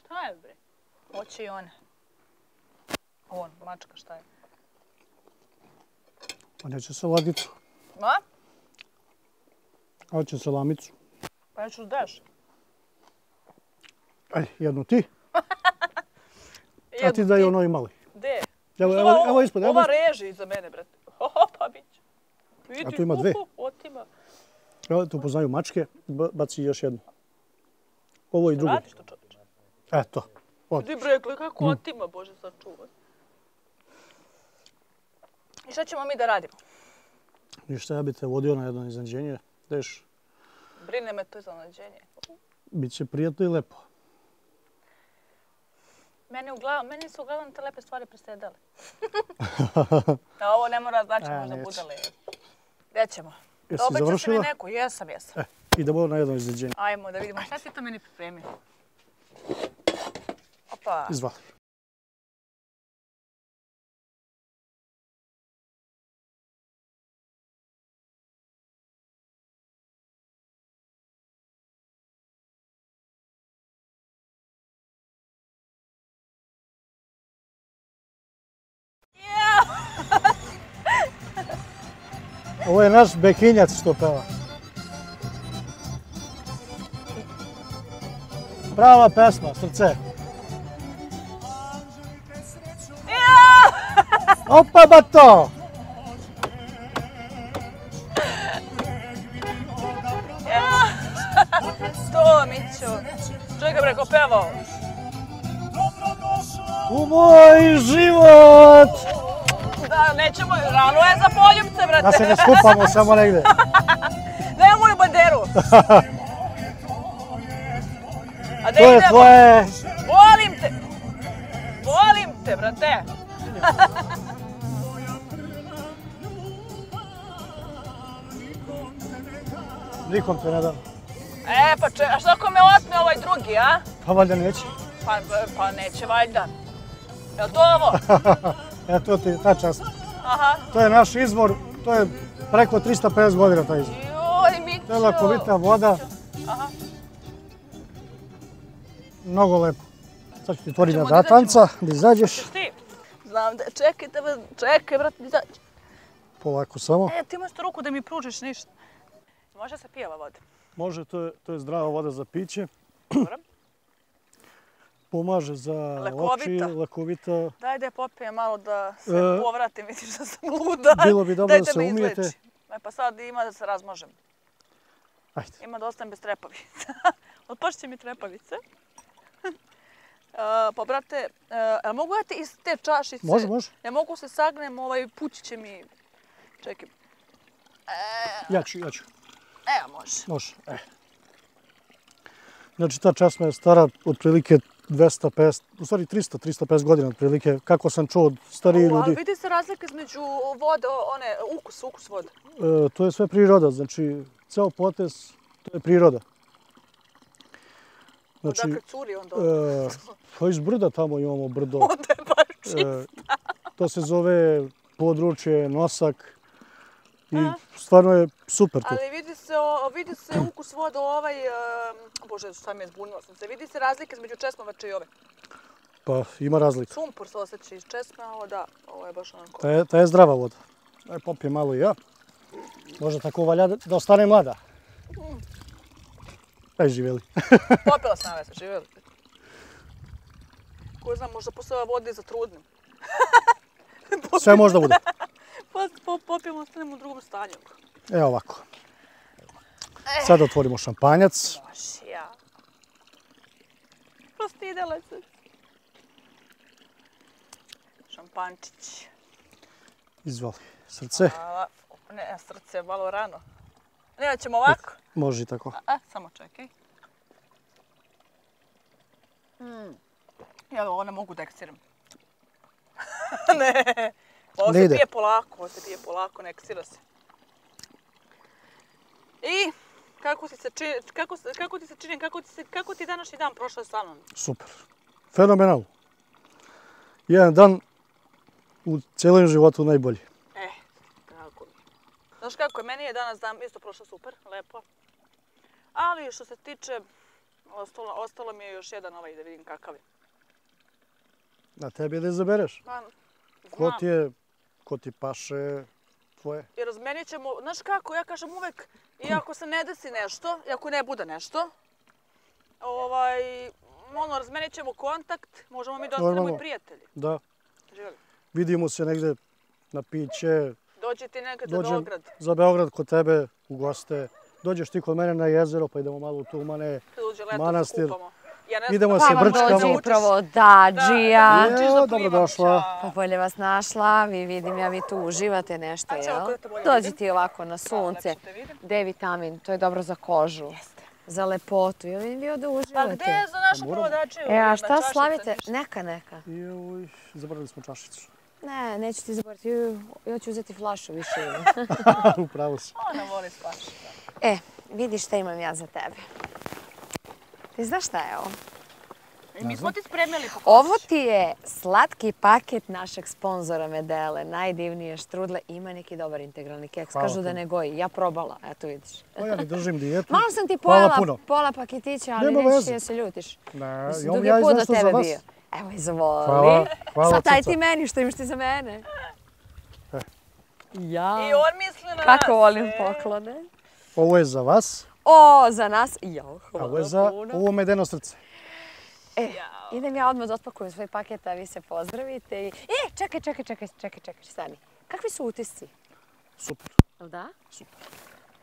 Šta je bre? Hoće i one. On, mačka, šta je? Pa neću saladicu, Ma? a hoće salamicu. Pa ja ću da daš. Aj, jednu ti, a Jednu ti daj onoj mali. Evo, evo, evo ispod, Ova reži iza mene, brate. Oho, pa bit će. Vidi, A tu ima dve. Otima. Evo, tu poznaju mačke, ba- baci još jednu. Ovo i drugo. Radiš to čovječe. E, to. Od. Vidi bre, kako Mm. otima, Bože, sačuvaj. I šta ćemo mi da radimo? Ništa, ja bi te vodio na jedno iznenađenje. Deš, Brine me to iznenađenje. bit će prijatno i lepo. Meni, uglavnom, meni su uglavnom te lepe stvari presedale. A ovo ne mora znači E, možda neće. bude lepo. Gdje ćemo? Jesi Obećao si mi završila? neku, jesam, jesam. E, idemo na jedno iznenađenje. Ajmo da vidimo šta si to meni pripremio. Opa, Izvali. Ovo je naš bekinjac što peva. Prava pesma, srce. Opa, bato! to Mićo. Čekaj bre, ko pevao? U moj život! Da, nećemo, rano je za poljubce, brate. Da se ne skupamo samo negde. Daj moju banderu. A da To je tvoje... Volim te. Volim te, brate. Nikom te ne dam. E, pa če, a što ako me otme ovaj drugi, a? Pa valjda neće. Pa, pa neće valjda. Je li to ovo? E, to ti je ta čast. Aha. To je naš izvor, to je preko 350 godina taj izvor. Joj, Mićo. To je lakovita voda, Aha. mnogo lepo. Sad ću ti otvori na datanca, da izađeš. Češ ti? Znam da, čekaj tebe, čekaj, brate, izađi. Polako samo. E, ti imaš tu ruku da mi pružiš ništa. Može se pijeva voda. Može, to je, to je zdrava voda za piće. Dobro. Pomaže za Lekovita. oči, lakovita. Daj da je popijem malo da se E, povratim, vidiš da sam luda. bilo bi dobro da se umijete. izleči. E, pa sad ima da se razmožem. Ajde. Ima da ostanem bez trepavica. Otpašće mi trepavice. Uh, pa brate, uh, jel mogu ja te iz te čašice? Može, može. Ja mogu se sagnem, ovaj puć će mi... Čekaj. E, Ja ću, ja ću. evo može. Može. E. Znači, ta časma je stara otprilike 250, u stvari 300, 350 godina otprilike. Kako sam čuo od starijih U, ali ljudi. vidi se razlika između vode, one, ukus, ukus vode. E, to je sve priroda, znači ceo potez, to je priroda. Znači, Odakle curi onda? e, pa iz brda tamo imamo brdo. Onda je baš čist. E, to se zove područje Nosak i stvarno je super tu. Ali vidi se, o, vidi se ukus vode ovaj, um, bože, šta mi je zbunila sam se, vidi se razlika između česmovača i ove. Pa ima razlika. Sumpor se osjeća iz česme, a ovo da, ovo je baš onako. Ta je, ta je zdrava voda. Aj popijem malo i ja. Možda tako valja da da ostane mlada. Aj živjeli. Popila sam ove živjeli. Ko zna, možda posle ove vode za trudnim. Sve možda bude. Pa po, popijemo, ostanemo u drugom stanju. Evo ovako. Sad otvorimo šampanjac. Baš ja. Prostidela se. Šampančić. Izvoli, srce. Hvala. Ne, srce je malo rano. Ne, ćemo ovako. Može i tako. A, samo čekaj. Mm. Ja ovo ne mogu da eksiram. ne. Ovo Ne se pije polako, ovo se pije polako, ne eksira se. I kako ti se čini, kako, kako ti se čini, kako ti, se, kako ti današnji dan prošao sa mnom? Super. Fenomenalno. Jedan dan u cijelom životu najbolji. E, tako mi. Znaš kako je, meni je danas dan isto prošao super, lepo. Ali što se tiče, ostalo, ostalo mi je još jedan ovaj da vidim kakav je. Na tebi je da izabereš. Pa, Ko ti je, ko ti paše tvoje. I razmenit ćemo, znaš kako, ja kažem uvek, i ako se ne desi nešto, i ako ne bude nešto, ovaj, ono, razmenit ćemo kontakt, možemo mi da ostanemo i prijatelji. Da, Živjeli. vidimo se negde na piće, Dođi ti nekad za Beograd, za Beograd kod tebe u goste. Dođeš ti kod mene na jezero pa idemo malo u Tumane. kad uđe leto, Manastir. se kupamo. Ja ne znam Idemo se vam brčkamo. dođe, dođi učiš- upravo Dađija. Da, da, učiš Evo, da dobrodošla. Pa bolje vas našla, vi vidim ja vi tu uživate nešto, jel? Dođi ti ovako na sunce. D vitamin, to je dobro za kožu, Jeste. za lepotu, ja vidim vi ovdje Pa uživate. gde je za našu moramo. prodačiju? E, a šta slavite? Neka, neka. Joj, zaboravili smo čašicu. Ne, neću ti zaboraviti, ja ću uzeti flašu više. Upravo si. Ona voli spaš. E, vidi šta imam ja za tebe. Ti znaš šta je ovo? I mi smo ti spremili po Ovo ti je slatki paket našeg sponzora Medele, najdivnije štrudle. Ima neki dobar integralni keks. Hvala Kažu da ne goji. Ja probala, eto vidiš. Pa ja ne držim dijetu. Malo sam ti pojela pola paketića, ali Nema nećeš ti da se ljutiš. Ne, Mislim, imam drugi ja i put do za tebe vas. bio. Evo, izvoli. Hvala, hvala, Sad taj ti meni, što imaš ti za mene? Ja. I on misli na nas. Kako volim e. poklone. Ovo je za vas, O, za nas. Ja, a hvala ovo je za puno. ovo medeno srce. E, idem ja odmah da otpakujem svoj paket, a vi se pozdravite. I... E, čekaj, čekaj, čekaj, čekaj, čekaj, stani. Kakvi su utisci? Super. Jel da? Super.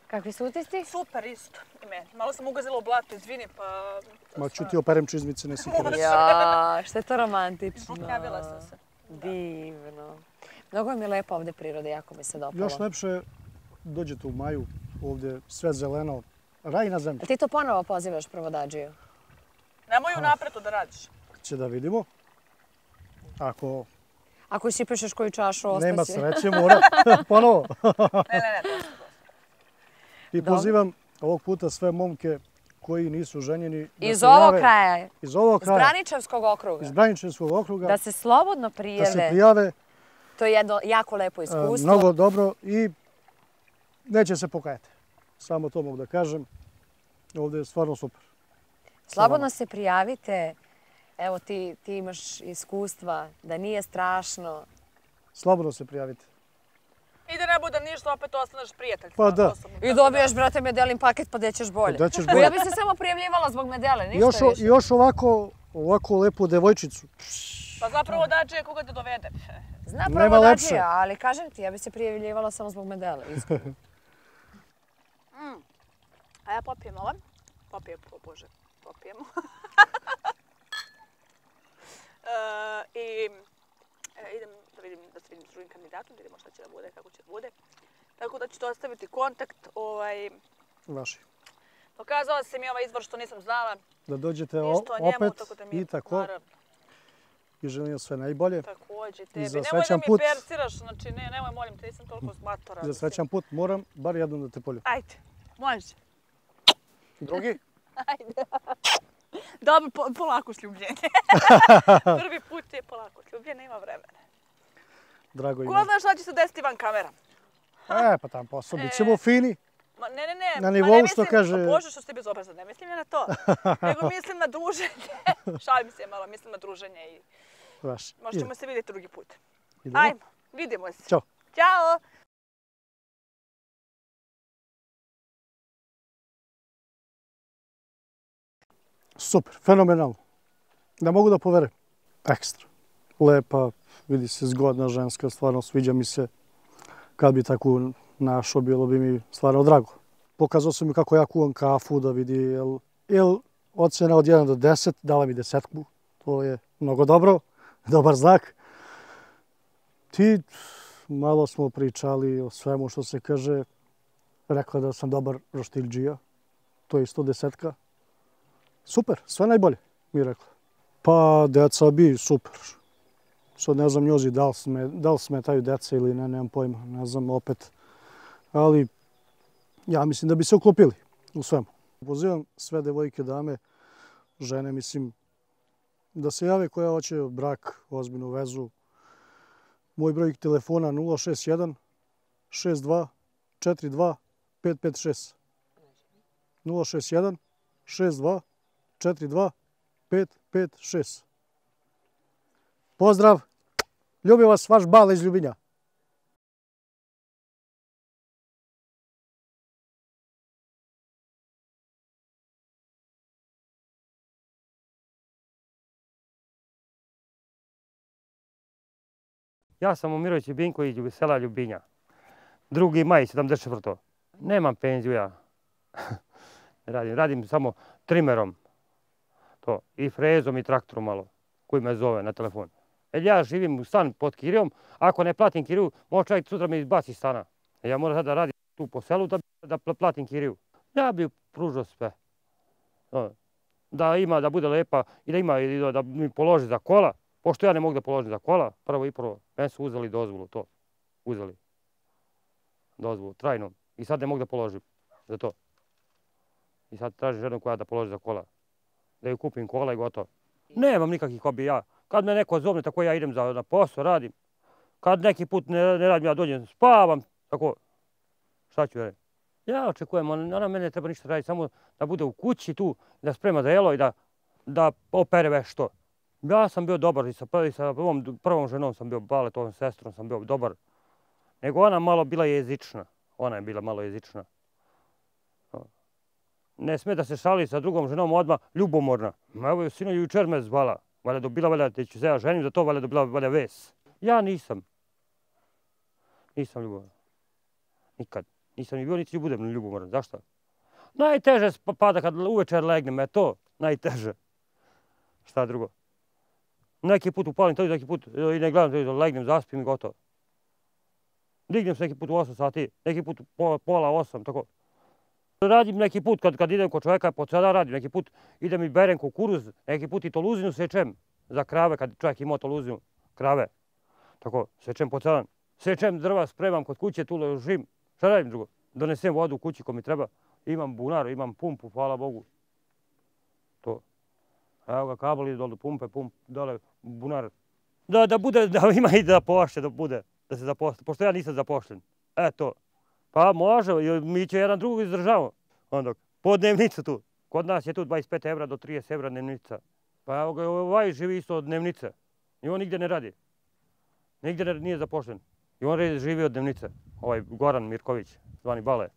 Kakvi su utisci? Super isto. I meni. Malo sam ugazila u blato, izvini, pa... Ma ću ti operem čizmice, ne sikiraš. Ja, što je to romantično. Izruknjavila sam se. Divno. Mnogo mi je lepo ovde priroda, jako mi se dopalo. Još lepše, dođete u maju, ovdje sve zeleno, raj na zemlji. Ti to ponovo pozivaš prvodađiju? Nemoj u napretu da radiš. Će da vidimo. Ako Ako isipešeš koju čašu, ostaće. nema sreće, mora ponovo. Ne, ne, ne, I pozivam ovog puta sve momke koji nisu ženjeni. Iz ovog kraja, Iz ovog iz kraja. Braničevskog okruga, Iz Braničevskog okruga. da se slobodno da se prijave. prijave. To je jedno jako lepo e, iskustvo. Mnogo dobro i neće se pokajati. Samo to mogu da kažem. Ovdje je stvarno super. Slobodno se prijavite. Evo ti, ti imaš iskustva da nije strašno. Slobodno se prijavite. I da ne bude ništa, opet ostaneš prijatelj. Pa da. I dobiješ, brate, medelin paket pa dećeš bolje. Da ćeš bolje. Ja bi se samo prijavljivala zbog medele, ništa Još, više. još ovako, ovako lepu devojčicu. Pa zapravo dađe koga te dovede. Zna lepše. dađija, ali kažem ti, ja bi se prijavljivala samo zbog medele. iskreno. A ja popijem ovo. Popijem, o bože, popijemo. E, I e, idem da vidim, da se vidim s drugim kandidatom, da vidimo šta će da bude, kako će da bude. Tako da ću to ostaviti kontakt. Ovaj, Vaši. pokazao se mi ovaj izvor što nisam znala. Da dođete o- njemu, opet tako da mi i tako. naravno, I želim sve najbolje. takođe tebi. za Nemoj da mi put. persiraš, znači ne, nemoj molim te, nisam toliko zmatora. Za srećan put moram bar jednom da te poljubim. Ajde, može. Drugi? Ajde. Dobro, po, polako sljubljenje. Prvi put je polako sljubljenje, ima vremena. Drago Ko ima. zna šta će se desiti van kamera? E, pa tam posao. Bit ćemo fini. Ma, ne, ne, ne. Na ma nivou ne što mislim, kaže- Bože, što ste bezobrazan, ne mislim ja na to. nego mislim na druženje. Šalim se malo, mislim na druženje i Vaši. možda ćemo se vidjeti drugi put. Idemo. Ajmo, vidimo se. Ćao. Ćao. Super, fenomenalno. Ne mogu da poverujem. Ekstra. Lepa, vidi se zgodna ženska, stvarno sviđa mi se. Kad bi takvu našo, bilo bi mi stvarno drago. Pokazao sam mi kako ja kuvam kafu da vidi jel, jel ocjena od 1 do 10, dala mi desetku. To je mnogo dobro, dobar znak. Ti, malo smo pričali o svemu što se kaže. Rekla da sam dobar roštilđija. To je isto desetka. Super, sve najbolje, mi je rekla. Pa, deca bi, super. Sad ne znam njozi da li, sme, da li smetaju deca ili ne, nemam pojma. Ne znam opet. Ali ja mislim da bi se uklopili u svemu. Pozivam sve devojke, dame, žene, mislim, da se jave koja hoće brak, ozbiljnu vezu. Moj broj telefona 061 62 42 556. 061 62 42 556. Pozdrav! Ljubim vas, vaš bal iz Ljubinja. Ja sam Umirović Ljubinković iz sela Ljubinja. Drugi maj, 74. Nemam penziju ja. radim, radim samo trimerom. To. I frezom i traktorom malo. Koji me zove na telefon. Jer ja živim u stan pod Kirijom. Ako ne platim Kiriju, može čovjek sutra me izbaci iz stana. Ja moram sada radim tu po selu da, da platim Kiriju. Ja bih pružao sve. Da ima, da bude lepa i da ima i da mi položi za kola. Pošto ja ne mogu da položim za kola, prvo i prvo, meni su uzeli dozvolu to. Uzeli. Dozvolu, trajno. I sad ne mogu da položim za to. I sad tražim ženu koja da položi za kola. Da ju kupim kola i gotovo. Nemam nikakvih hobi ja. Kad me neko zovne, tako ja idem za, na posao, radim. Kad neki put ne, ne radim, ja dođem, spavam, tako. Šta ću reći? Ja očekujem, ona mene treba ništa raditi, samo da bude u kući tu, da sprema za jelo i da, da opere već što. Ja sam bio dobar i sa, i sa prvom, prvom ženom sam bio balet, ovom sestrom sam bio dobar. Nego ona malo bila jezična. Ona je bila malo jezična. Ne sme da se šali sa drugom ženom odmah ljubomorna. Evo, sino jučer me zvala. Valja dobila, valja, da ću se ja ženim za to, valja dobila, valja ves. Ja nisam. Nisam ljubomoran. Nikad. Nisam ni bio, niti budem ljubomoran. Zašto? Najteže pada kad uvečer legnem, je to najteže. Šta drugo? Neki put upalim televizor, neki put i ne gledam televizor, legnem, zaspim i gotovo. Dignem se neki put u 8 sati, neki put pola, pola 8, tako. Radim neki put kad, kad idem kod čovjeka, po sada radim, neki put idem i berem kukuruz, neki put i toluzinu sečem za krave, kad čovjek ima toluzinu, krave. Tako, sečem po celan. Sečem drva, spremam kod kuće, tu ležim. Šta radim drugo? Donesem vodu u kući ko mi treba. Imam bunar, imam pumpu, hvala Bogu. To. Evo ga kabel ide dole pumpe, pump, dole bunar. Da, da bude, da ima i da pošte, da bude, da se zaposli. Pošto ja nisam zapošljen. Eto. Pa može, mi će jedan drugog izdržavamo. Onda, po dnevnicu tu. Kod nas je tu 25 evra do 30 evra dnevnica. Pa evo ga, ovaj živi isto od dnevnice. I on nigde ne radi. Nigde nije zapošljen. I on živi od dnevnice. Ovaj Goran Mirković, zvani Bale.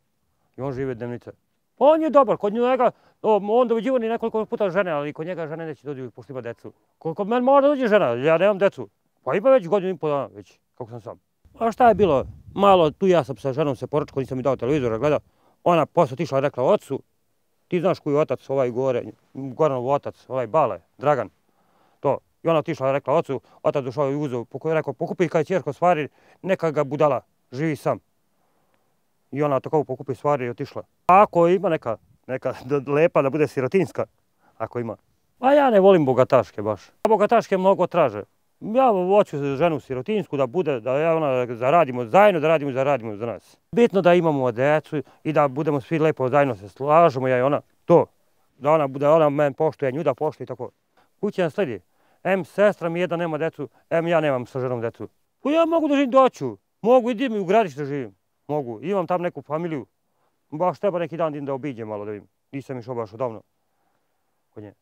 I on živi od dnevnice. Pa on je dobar, kod njega, on dođivo ni nekoliko puta žene, ali kod njega žene neće dođi, pošto ima decu. Koliko meni mora dođe žena, ja nemam decu. Pa ima već godinu i pol dana, već, kako sam sam. A šta je bilo? Malo, tu ja sam sa ženom se poručko, nisam mi dao televizora gledao. Ona posle otišla i rekla ocu, ti znaš koji je otac, ovaj gore, Goranov otac, ovaj Bale, Dragan. To. I ona otišla i rekla ocu, otac došao i uzeo, rekao, pokupi kaj ćerko stvari, neka ga budala, živi sam. I ona tako pokupi stvari i otišla. Ako ima neka, neka lepa da bude sirotinska, ako ima. A ja ne volim bogataške baš. Bogataške mnogo traže. Ja hoću ženu sirotinsku da bude, da ja ona zaradimo zajedno, da radimo zaradimo za nas. Bitno da imamo decu i da budemo svi lepo zajedno se slažemo, ja i ona. To. Da ona bude, ona men poštuje, nju da poštuje i tako. Kuće nas sledi. M sestra mi jedna nema decu, M ja nemam sa ženom decu. Pa ja mogu da živim doću. Mogu, idem i u gradište živim. Mogu. Imam tam neku familiju. Baš treba neki dan da obiđem malo da vidim. Nisam išao baš odavno. Kod nje.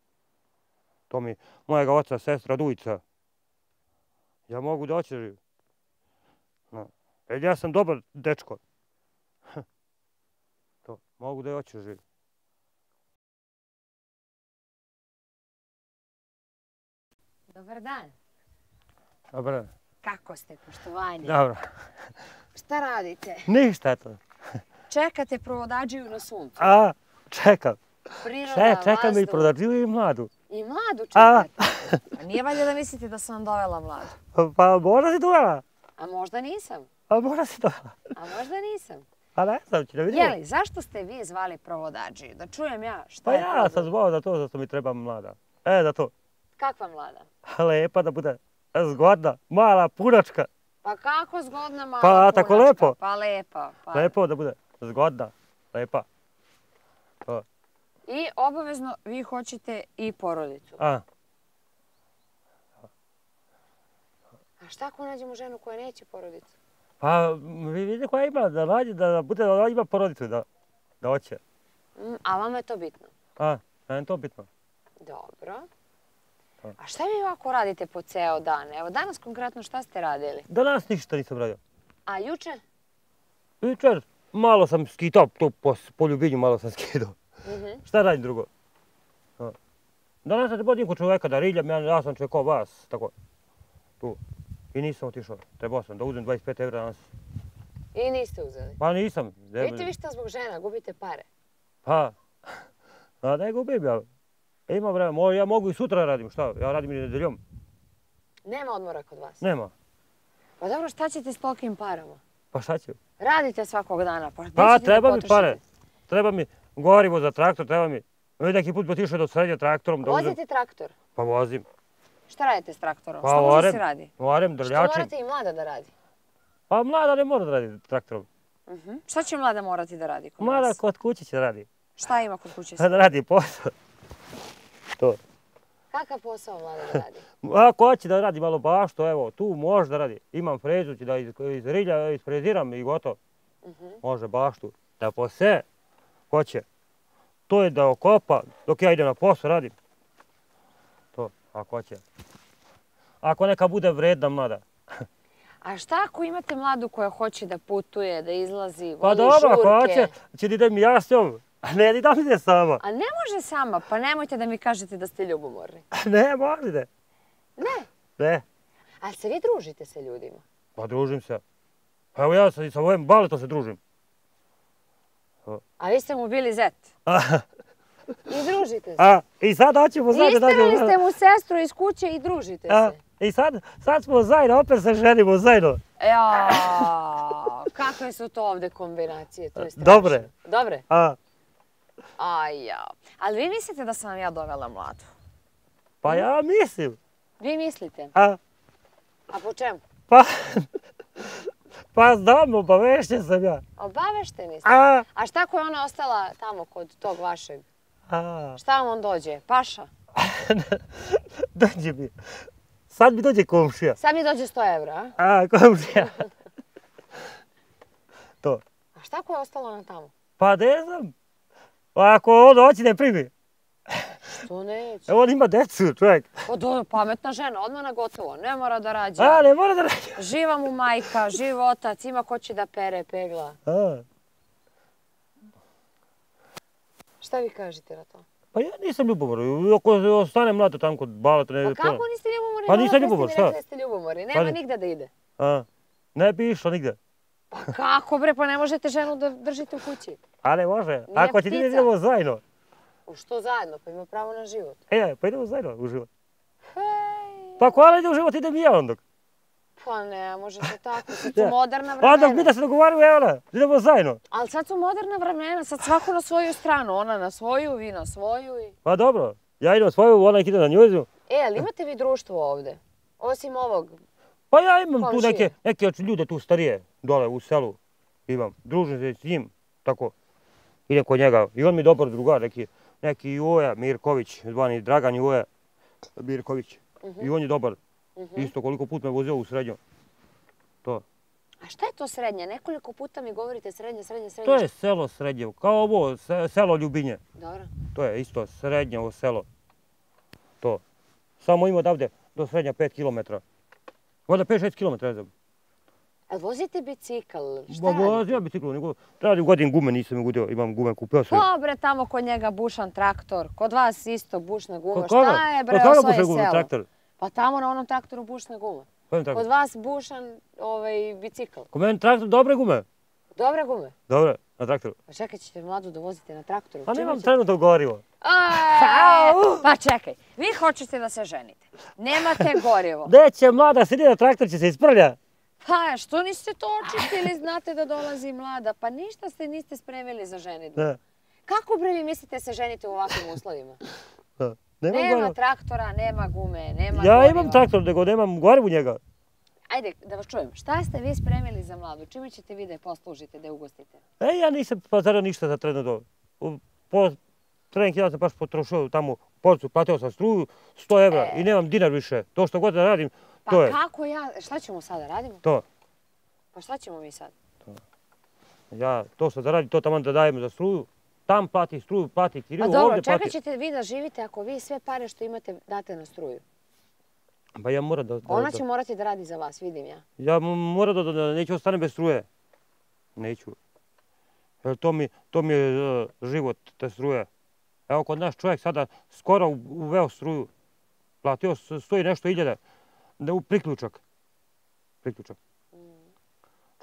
To mi mojega oca, sestra, Dujica. Ja mogu da oće živim. No. E, ja sam dobar dečko. to, mogu da oće živim. Dobar dan. Dobar dan. Kako ste, poštovanje? Dobro. Šta radite? Ništa, eto. čekate provodađiju na suncu. A, čekam. Priroda, Še, čekam i vazduh. prodađiju i mladu. I mladu čekate. A nije valjda da mislite da sam vam dovela mladu. Pa možda si dovela. A možda nisam. A možda si dovela. A možda nisam. Pa ne znam, će da vidimo. Jeli, zašto ste vi zvali provodađiju? Da čujem ja šta Pa je ja razlog. sam zvao za to, zato mi treba mlada. E, za to. Kakva mlada? Lepa da bude zgodna, mala, punačka. Pa kako zgodna mala Pa, tako punačka? lepo. Pa lepa. Pa. Lepo da bude zgodna, lepa. I obavezno vi hoćete i porodicu. A, A šta ako nađemo ženu koja neće porodicu? pa vi vidite koja ima, da nađe, da bude, da ima porodicu, da, da hoće. Mm, a vama je to bitno? A, meni je to bitno. Dobro. Pa. A šta vi ovako radite po ceo dan? Evo danas konkretno šta ste radili? Danas ništa nisam radio. A juče? Jučer malo sam skitao, to po, po ljubinju malo sam skidao. Mhm. Šta radim drugo? A. Danas sam trebao čoveka da riljam, ja, ja sam čekao vas, tako. Tu. I nisam otišao. Trebao sam da uzmem 25 evra danas. I niste uzeli. Pa nisam. Vidite vi šta zbog žena, gubite pare. Pa, a ne gubim ja. Ima vremena, ja mogu i sutra radim, šta? Ja radim i nedeljom. Nema odmora kod vas. Nema. Pa dobro, šta ćete s tolikim parama? Pa šta ću? Radite svakog dana, pa Pa treba mi pare. Treba mi gorivo za traktor, treba mi. Mi neki put potišao do srednje traktorom da. Vozite traktor. Pa vozim. Šta radite s traktorom? Pa šta može se radi? orem, Što drljačim. morate i mlada da radi? Pa mlada ne mora da radi traktorom. Mhm. Šta će mlada morati da radi kod Mlada vas? kod kuće će da radi. Šta ima kod kuće? Da radi posao. To. Kakav posao mlada da radi? Ako hoće da radi malo bašto, evo, tu može da radi. Imam frezu, ću da iz, iz rilja isfreziram i gotovo. Mhm. Može baštu. Da pose, hoće. To je da okopa, dok ja idem na posao radim. To, ako hoće. Ako neka bude vredna mlada. A šta ako imate mladu koja hoće da putuje, da izlazi, Pa voli dobro, ako žurke? hoće, će da idem ja s njom. A ne, ni da mi ide sama. A ne može sama, pa nemojte da mi kažete da ste ljubomorni. Ne, može ide. Ne. Ne, Ali se vi družite sa ljudima. pa družim se. Pa evo ja sa, i sa ovim baletom se družim. A vi ste mu bili zet. A, I družite se. a, I sad hoćemo zajedno da Isterali ste mu sestru iz kuće i družite A, se. I sad, sad smo zajedno, opet se ženimo zajedno. Ja, kakve su to ovde kombinacije, to je strašno. Dobre. Dobre? A, Aj, ja. Ali vi mislite da sam vam ja dovela mladu? pa ja mislim. Vi mislite? A, A po čemu? pa, pa znam, obavešćen sam ja. Obavešteni ste. A, A šta ako je ona ostala tamo kod tog vašeg? a, Šta vam on dođe? Paša? dođe mi. Sad mi dođe komšija. Sad mi dođe 100 evra, a? A, komšija. to. A šta ako je ostala ona tamo? Pa ne znam. Pa ako on hoće ne primi. Što neće? Evo on ima decu, čovjek. Pa dobro, pametna žena, odmah na gotovo. Ne mora da rađa. A, ne mora da radi. Živa mu majka, živ otac, ima ko će da pere, pegla. A, Šta vi kažete na to? pa ja nisam ljubomor. Ako ostane mlada tamo kod baleta, ne... Pa kako niste ljubomorni? Pa nisam ljubomor, šta? rekli da ste ljubomorni. Nema ne. nigde da ide. A, ne bi išlo nigde. Pa kako bre, pa ne možete ženu da držite u kući. A ne može. Ako ti ptica. idemo zajedno. U Što zajedno, pa ima pravo na život. E, pa idemo zajedno u život. Hej, Pa ako ona ide u život, idem i ja onda. pa ne, možete tako. Sad su Ja. moderna Onda mi vremena. da se dogovaraju, evo ona, idemo zajedno. Ali sad su moderna vremena, sad svako na svoju stranu. Ona na svoju, vi na svoju. I... Pa dobro, ja idem svoju, ona ide na njuzu. E, ali imate vi društvo ovde? Osim ovog. Pa ja imam tu Komšije. neke, neke ljude tu starije, dole u selu. Imam, družim se s njim, tako. Idem kod njega i on mi dobar drugar, neki, neki Joja Mirković, zvani Dragan Joja Mirković. I on je dobar, Mhm. isto koliko put me vozio u srednju. To. A šta je to srednje? Nekoliko puta mi govorite srednje, srednje, srednje. To je selo srednje, kao ovo se- selo Ljubinje. Dobro. To je isto srednje ovo selo. To. Samo ima odavde do srednja 5 km. Voda 5-6 km, ne znam. A vozite bicikl? Šta radite? ja biciklu, nego radim godin gume, nisam ugodio, imam gume, kupio sam. Dobre, tamo kod njega bušan traktor. Kod vas isto bušna guma. Šta je bre, koga osvoje selo? traktor? Pa tamo na onom traktoru bušna guma. Kod vas bušan ovaj, bicikl. Kod mene traktor dobre gume. Dobre gume. Dobre. Na traktoru. Pa čekaj, ćete mladu da vozite na traktoru. Pa nemam trenutno gorivo. Pa čekaj, vi hoćete da se ženite. Nemate gorivo. Neće mlada sidi na traktor, će se isprlja. Pa što niste to očistili, znate da dolazi mlada? Pa ništa ste niste spremili za ženitbu. Kako bre vi mislite se ženite u ovakvim uslovima? da. Nema traktora, nema gume, nema Ja goriva. imam traktor, nego nemam gorivo u njega. Ajde, da vas čujem. Šta ste vi spremili za mladu? Čime ćete vi da je poslužite, da je ugostite? E, ja nisam pazarao ništa za trenutno. U- Po trening ja sam baš potrošio tamo u porcu, platio sam struju, 100 evra i nemam dinar više. To što god da radim, Pa to je. kako ja, šta ćemo sada, radimo? To. Pa šta ćemo mi sad? Ja to što zaradim, to tamo da dajem za struju. Tam plati struju, plati Pa kiriju, dobro, ovdje plati. ćete vi da živite ako vi sve pare što imate date na struju. Pa ja moram da... da- Ona da- će morati da radi za vas, vidim ja. Ja mo- moram da, neću ostane bez struje. Neću. Jer to mi, to mi je e, život, te struje. Evo kod naš čovjek sada skoro uveo struju. Platio s- sto i nešto iljada da u priključak. Priključak.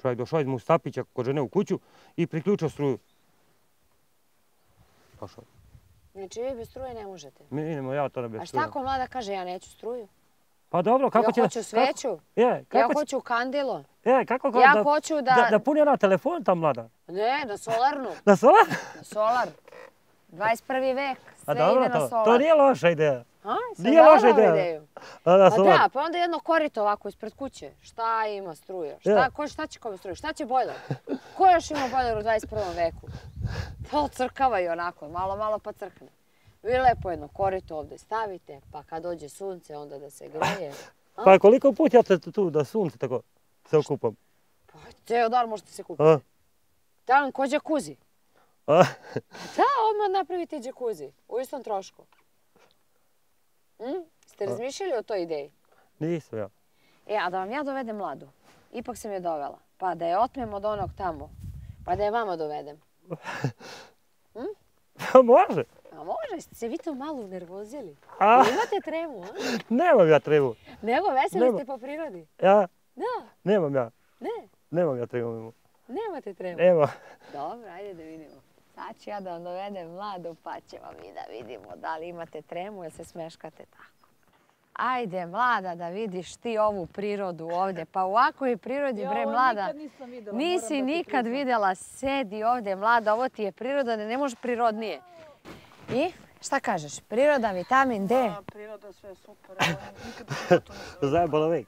Čovjek došao iz Mustapića kod žene u kuću i priključio struju. Pošao. Znači vi bez struje ne možete. Mi idemo ja to ne bez A struje. šta ako mlada kaže ja neću struju? Pa dobro, kako ja će... hoću sveću, Kako, je, ja kako će, hoću kandilo, je, kako, ja da, hoću da... da, da puni ona telefon ta mlada. Ne, na solarnu, Na solar? na solar. 21. vek, A sve dobro, ide na to, solar. to nije loša ideja. A, nije loša ideja. ideju. A, na Pa da, pa onda jedno korito ovako ispred kuće. Šta ima struje? Šta, Ja. ko, šta će kome struje? Šta će bojler? Ko još ima bojler u 21. veku? To crkava i onako, malo, malo pa crkne. Vi lepo jedno korito ovdje stavite, pa kad dođe sunce onda da se greje. Pa koliko put ja te tu da sunce tako se okupam? Pa ceo dan možete se kupiti. Da, ko džakuzi. A? Da, odmah napravite džakuzi. U istom trošku. Hm? Ste razmišljali o toj ideji? Nisam ja. E, a da vam ja dovedem mladu, ipak sam je dovela, pa da je otmem od onog tamo, pa da je vama dovedem. Pa može. A može, ste se vi to malo nervozili? A, Imate tremu, a? nemam ja trebu. Nego veseli Nema. ste po prirodi. Ja, Da, nemam ja. ne, Nemam ja trebu. nemate tremu. Nema. Dobro, ajde da vidimo. Sad ću ja da vam dovedem mladu, pa ćemo mi da vidimo da li imate tremu ili se smeškate tako. Ajde, mlada, da vidiš ti ovu prirodu ovdje. Pa u ovakvoj prirodi, bre, mlada, nisam videla, nisi nikad vidjela, sedi ovdje, mlada, ovo ti je priroda, da ne može prirodnije. I, šta kažeš, priroda, vitamin D. A, priroda, sve super, nikad životu nisam. Zajebala vek.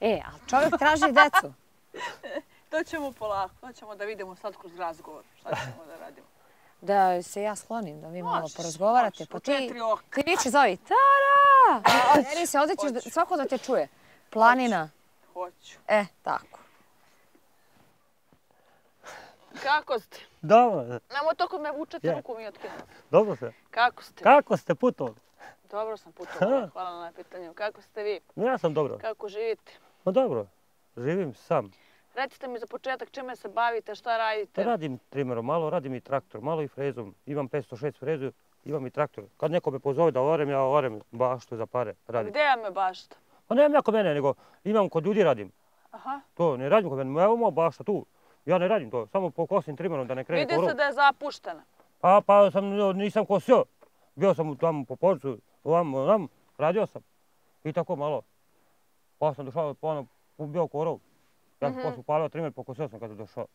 E, ali čovjek traži decu. To ćemo polako, to ćemo da vidimo sad kroz razgovor, šta ćemo da radimo. Da se ja sklonim, da vi malo porazgovarate. možeš, Pa ti, četiri oka. ti viči zovi, Tara! Eri se, ovdje ćeš da, svako da te čuje. Planina. Hoću. E, tako. Kako ste? Dobro, Nemo to kod me vučete Je. ruku mi otkinu. dobro se. Kako ste? Kako ste putovali? Dobro sam putovala, hvala na pitanju. Kako ste vi? Ja sam dobro. Kako živite? No dobro, živim sam. Recite mi za početak čime se bavite, šta radite? Radim trimerom, malo radim i traktor, malo i frezom. Imam 506 frezu, imam i traktor. Kad neko me pozove da orem, ja orem baštu za pare. Radim. Gdje vam je bašta? Pa nemam ja kod mene, nego imam kod ljudi radim. Aha. To ne radim kod mene, evo moja bašta tu. Ja ne radim to, samo pokosim trimerom da ne krene Vidi korov. se da je zapuštena. Pa, pa sam, nisam kosio. Bio sam tamo po porcu, ovam, ovam, radio sam. I tako malo. Pa sam došao, pa ono, bio korov. Ja sam Mhm. posle upalio trimer, pokosio sam kad sam došao.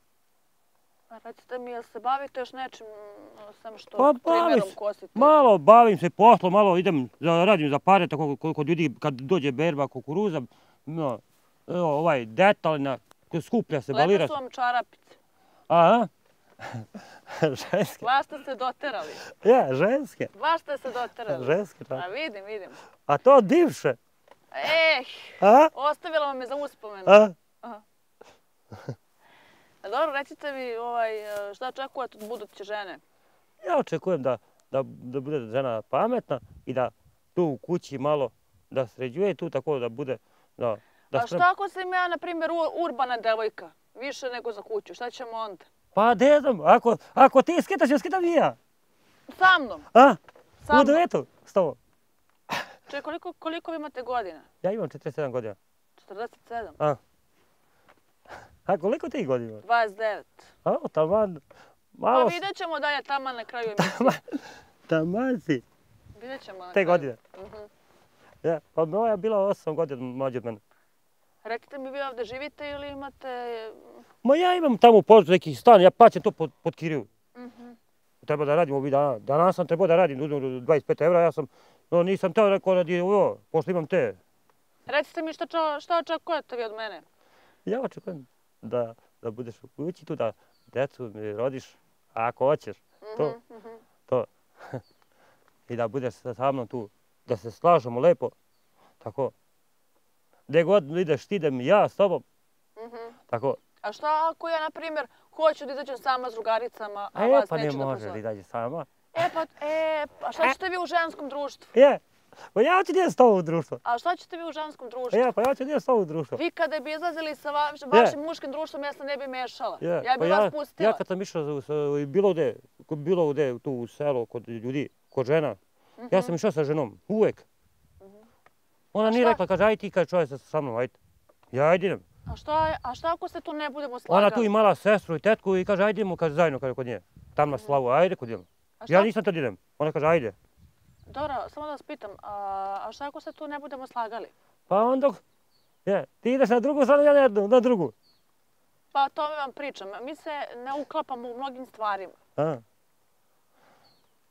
A recite mi, jel se bavite još nečim, m, sem što Pa trimerom kosite? Malo bavim se poslom, malo idem, za, radim za pare, tako kod, ljudi kad dođe berba kukuruza, no, evo, ovaj detaljna, skuplja se, balira Lepe se. su vam čarapice. Aha. ženske. Vas ste se doterali. Ja, ženske. Vas ste se doterali. Ženske, A tako. vidim, vidim. A to divše. Eh, A? ostavila vam je za uspomenu. A? Dobro, recite mi ovaj, e, šta očekujete od buduće žene? Ja očekujem da, da, da bude žena pametna i da tu u kući malo da sređuje tu tako da bude da, da A sprem- šta ako sam ja, na primjer, u- urbana devojka? Više nego za kuću. Šta ćemo onda? Pa ne znam, ako, ako ti skitaš, ja skitam i ja. Sa mnom. A? Sa U mnom. duetu s tobom. Čekaj, koliko, koliko vi imate godina? Ja imam 47 godina. 47. A? A koliko ti godina? 29. A, taman, Pa Malo vidjet ćemo da je tamo na kraju emisije. taman si. Vidjet ćemo na Te kraju. godine. Mhm. Ja, pa moja je bila 8 godina mlađa od mene. Recite mi, vi ovdje živite ili imate... Ma ja imam tamo u neki stan, ja plaćam to pod, pod kiriju. Mhm. Treba da radim ovih dana. Danas sam trebao da radim, uzmem 25 evra, ja sam, no nisam teo rekao radi ovo, pošto imam te. Recite mi šta, čo- šta očekujete vi od mene? Ja očekujem da, da budeš u kući tu, da decu mi rodiš, ako hoćeš, to, Mhm, mhm. to. I da budeš sa mnom tu, da se slažemo lepo, tako. Gdje god ideš ti, idem ja s tobom, Mhm. tako. A šta ako ja, na primjer, hoću da izađem sama s drugaricama, a A je, vas pa ne neću da može da izađe sama. E, pa, e, a šta ćete vi u ženskom društvu? Je, pa ja ću nije s tobom društvo. A šta ćete vi u ženskom društvu? Ja, pa ja ću nije s tobom društvo. Vi kada bi izlazili sa vaš, vašim muškim društvom, ja se ne bi mešala. Je, Ja pa bi vas pustila. Ja kad sam išao bilo gde, bilo gde tu u selo kod ljudi, kod žena, ja sam išao sa ženom, uvek. Ona nije rekla, kaže, aj ti kaže čovjek sa- sa mnom, ajde. Ja ajde idem. A šta, a šta ako se tu ne budemo slagali? Ona tu imala sestru i tetku i kaže, ajde idemo, kaže, zajedno kaže, kod nje. Tam na slavu, ajde kod nje. Ja nisam tad idem. Ona kaže, ajde. Dobro, samo da vas pitam, a, a šta ako se tu ne budemo slagali? Pa onda, je, ti ideš na drugu stranu, ja na jednu, na drugu. Pa o tome vam pričam. Mi se ne uklapamo u mnogim stvarima. A,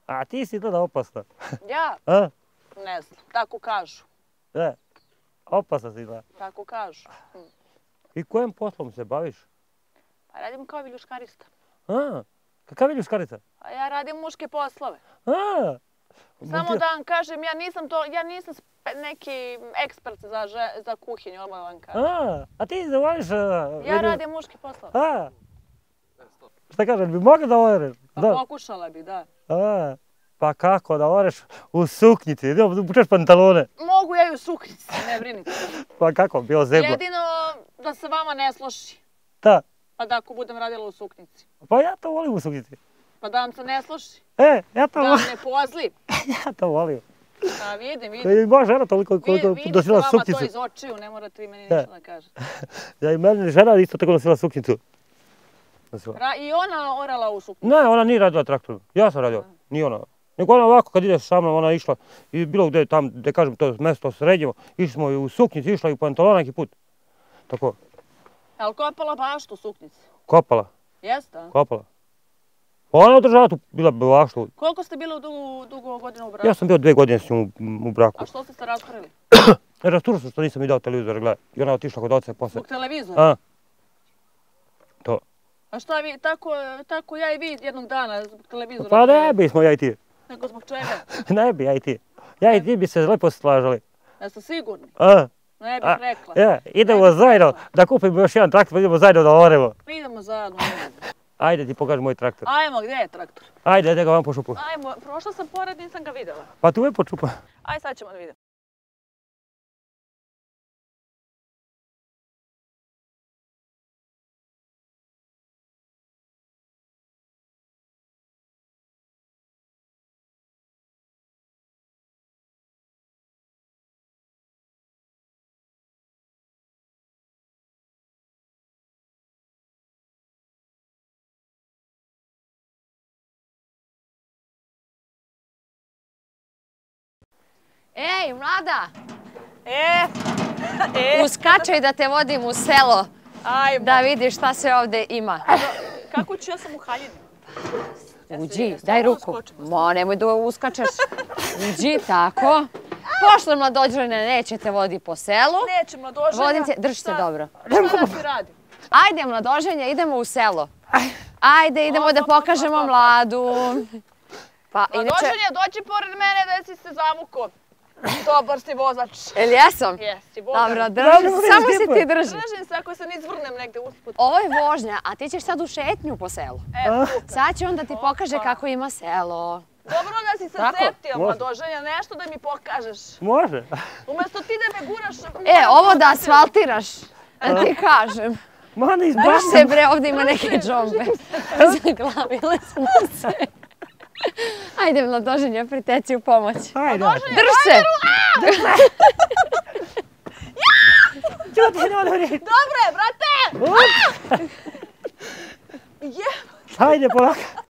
A ti si tada opasna. Ja, A? ne znam, tako kažu. Je, opasna si da. Tako kažu. Hm. I kojim poslom se baviš? Pa radim kao viljuškarista. A, kakav je ljuškarica? A ja radim muške poslove. A, Samo da vam kažem, ja nisam to, ja nisam neki ekspert za, že- za kuhinju, odmah vam kažem. A, a ti zavoliš... Ja radim muške poslove. A, šta kažem, bi mogla da oreš? Pa Da. pokušala bi, da. A, pa kako da oreš u suknjici, da bučeš pantalone. Mogu ja i u suknjici, ne brinite. Pa kako, bio zebro. Jedino da se vama ne sloši. Da, Pa da ako budem radila u suknjici. pa ja to volim u suknjici. Pa da vam se ne sloši. E, ja to, Da volim, vam ne pozli. ja to volim. Pa vidim, Da vidim. i moja žena toliko koliko vidim nosila vama to suknjicu. iz očiju, ne morate vi meni Da. ništa da kažete. Ja i meni žena isto tako nosila suknjicu. Nosila. Ra I ona orala u suknjici. Ne, ona nije radila traktor. Ja sam radio, nije ona. Nego ona ovako kad ideš sa mnom, ona je išla i bilo gdje tam, gdje kažem to mjesto srednjevo, išli smo i u suknjici, išla i u pantalona neki put. Tako, Ali kopala baštu u suknjici. kopala, Jeste, kopala. Pa ona održava tu, bila bi vašla. Koliko ste bili u dugo, dugo godina u braku? Ja sam bio dve godine s njom u, braku. A što ste se raspravili? E, Rasturo sam što nisam mi dao televizor gledati. I ona je otišla kod oca posle. Zbog televizora? A, to. A šta vi, tako, tako ja i vi jednog dana zbog televizora? Pa ne bismo ja i ti. Nego zbog čega? Ne bi ja i ti. Ja i ti bi se lepo slažali. Jeste sigurni? A, Ne bih rekla. ja, idemo Ne zajedno rekla. da kupimo još jedan traktor, idemo zajedno da oremo. Idemo zajedno. Ajde ti pokaži moj traktor. Ajmo, gdje je traktor? Ajde, ajde ga vam po šupu. Ajmo, prošla sam pored, nisam ga vidjela. Pa tu je po šupu. Aj, sad ćemo da vidimo. Ej, mlada, E, e, uskačaj da te vodim u selo, ajmo. da vidiš šta se ovde ima. Kako ću, ja sam u haljini. Uđi, daj ruku. Mo, nemoj da uskačeš. Uđi, tako. Pošle mladođene, neće te vodi po selu. Nećemo doženja. Vodim te, drži se dobro. Šta da ti radim? Ajde, mladoženja, idemo u selo. Ajde, idemo da pokažemo mladu. Pa, inače, Doženja, dođi pored mene da si se zavuko. Dobar si vozač. jel jesam? Jesi, Boga. Dobro, mi. drži, Dobro, samo se ti drži. Držim se ako se ne izvrnem negde usput. Ovo je vožnja, a ti ćeš sad u šetnju po selu. E, super. Sad će on da ti pokaže kako ima selo. Dobro da si se Tako, setio, može. mladoženja, nešto da mi pokažeš. Može. Umjesto ti da me guraš... E, ovo da asfaltiraš, da ti kažem. Ma ne Drži se bre, ovdje ima neke džombe. Zaglavile smo se. Ajde, mladoženja, priteci u pomoć. Ajde. Drž se! Čuti, ne odvori. Dobre, brate! Je, Hajde, polako.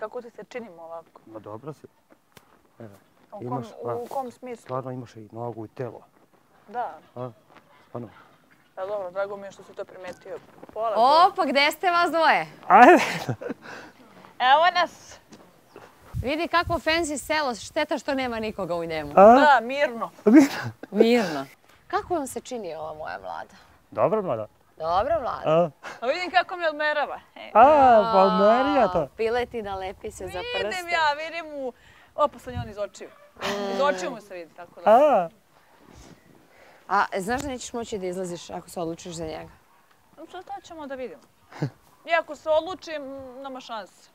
Kako ti se činimo ovako? Ma dobro si. U kom, Imaš, a. u kom smislu? Stvarno imaš i nogu i telo. Da. A? Stvarno. Pa dobro, drago mi je što si to primetio. Pola. O, pa gde ste vas dvoje? Ajde. Evo nas. Vidi kako fancy selo, šteta što nema nikoga u njemu. A? Da, mirno. Mirno. Kako vam se čini ova moja vlada? Dobro, mlada. Dobra vlada. A? A vidim kako mi odmerava. E, A, pa Marija to. Piletina lepi se za prste. vidim ja, vidim mu. Opa, sam on iz očiju. Iz očiju mu se vidi, tako da. A? A znaš da nećeš moći da izlaziš ako se odlučiš za njega? Šta to ćemo da vidimo? Iako se odlučim, nema šanse.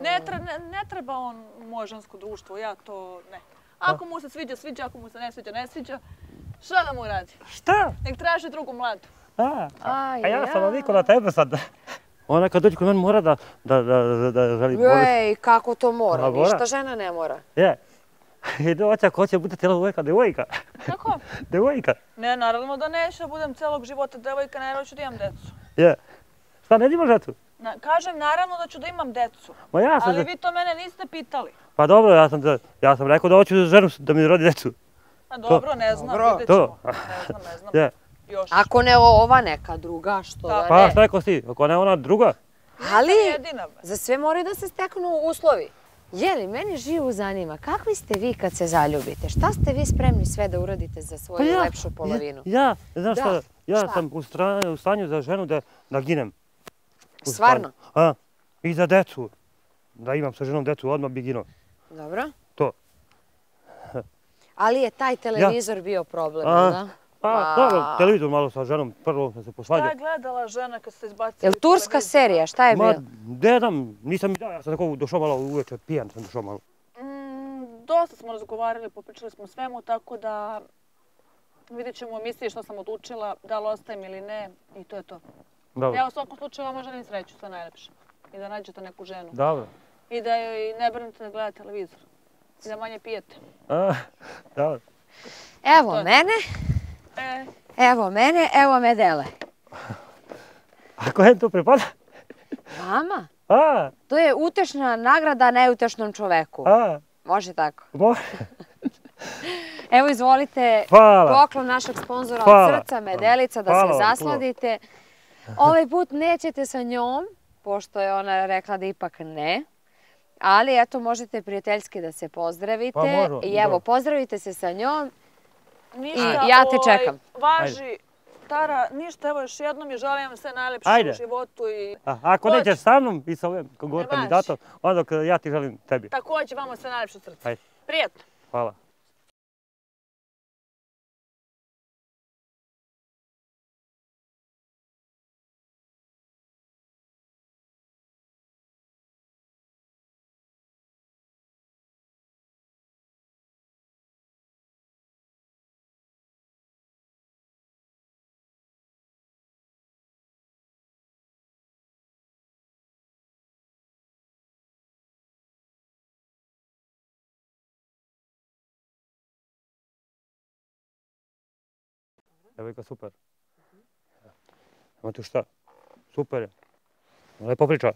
Ne, tre, ne, ne treba on moje žensko društvo, ja to ne. Ako mu se sviđa, sviđa, ako mu se ne sviđa, ne sviđa. Šta da mu radi? Šta? Nek traži drugu mladu. A, Aj, a ja sam navikao na tebe sad. Ona kad dođe kod mene mora da, da, da, da, da želi bolje. Ej, kako to mora? Ništa žena ne mora. Je. I doći ako hoće bude cijela uvijeka devojka. Kako? Devojka. Ne, naravno da neću da budem celog života devojka, ne hoću da imam decu. Je. Šta, ne imaš decu? Na, kažem naravno da ću da imam decu, Ma ja sam... ali vi to mene niste pitali. Pa dobro, ja sam, da- ja sam rekao da hoću ženu da mi rodi decu. A dobro, ne znam, vidjet ćemo. Ne znam, ne znam. Je. Još. Ako ne ova neka druga, što da Da. Pa ne. šta rekao si, ako ne ona druga? Ali jedina. za sve moraju da se steknu uslovi. Jeli, meni živo zanima, kakvi ste vi kad se zaljubite? Šta ste vi spremni sve da uradite za svoju lepšu polovinu? Pa Ja, ja znaš Da, šta, ja šta? sam u, stanju za ženu da, da ginem. U Stvarno? stanju. A, i za decu. Da imam sa ženom decu, odmah bi ginuo. Dobro. To. Ali je taj televizor bio problem, A, da? Pa, dobro, televizor malo sa ženom, prvo sam se Šta posvađao. je gledala žena kad ste izbacili Jel turska televizor? serija, šta je Ma, bilo? dedam, nisam mi dao, ja sam tako došao malo uveče, pijan sam došao malo. Mm, dosta smo razgovarali, popričali smo svemu, tako da vidjet ćemo u emisiji što sam odlučila, da li ostajem ili ne, i to je to. Dobro, Ja u svakom slučaju vama želim sreću, sve najlepše. I da nađete neku ženu. dobro. I da joj ne brinete da gleda televizor. I da manje pijete. A, dobro. Evo To je- mene, E, evo mene, evo me dele. A kojem to pripada? Mama, A, to je utešna nagrada neutešnom čoveku. a, Može tako. može. Evo izvolite Hvala. poklon našeg sponzora Hvala. od srca, Medelica, da Hvala se zasladite. Ovaj put nećete sa njom, pošto je ona rekla da ipak ne. Ali eto, možete prijateljski da se pozdravite. Pa možemo, I evo, pozdravite se sa njom. Ništa, I ja te ovaj, čekam. Važi, Tara, ništa, evo još jednom i želim vam sve najlepše Ajde. u životu i A, ako Dođi. nećeš sa mnom i sa ovim kogod Ne kandidatom, onda ja ti želim tebi. također vama sve najlepše. Ajde. Prijatno. Hvala. Devojka super. Ima tu šta? Super je. Lepo priča.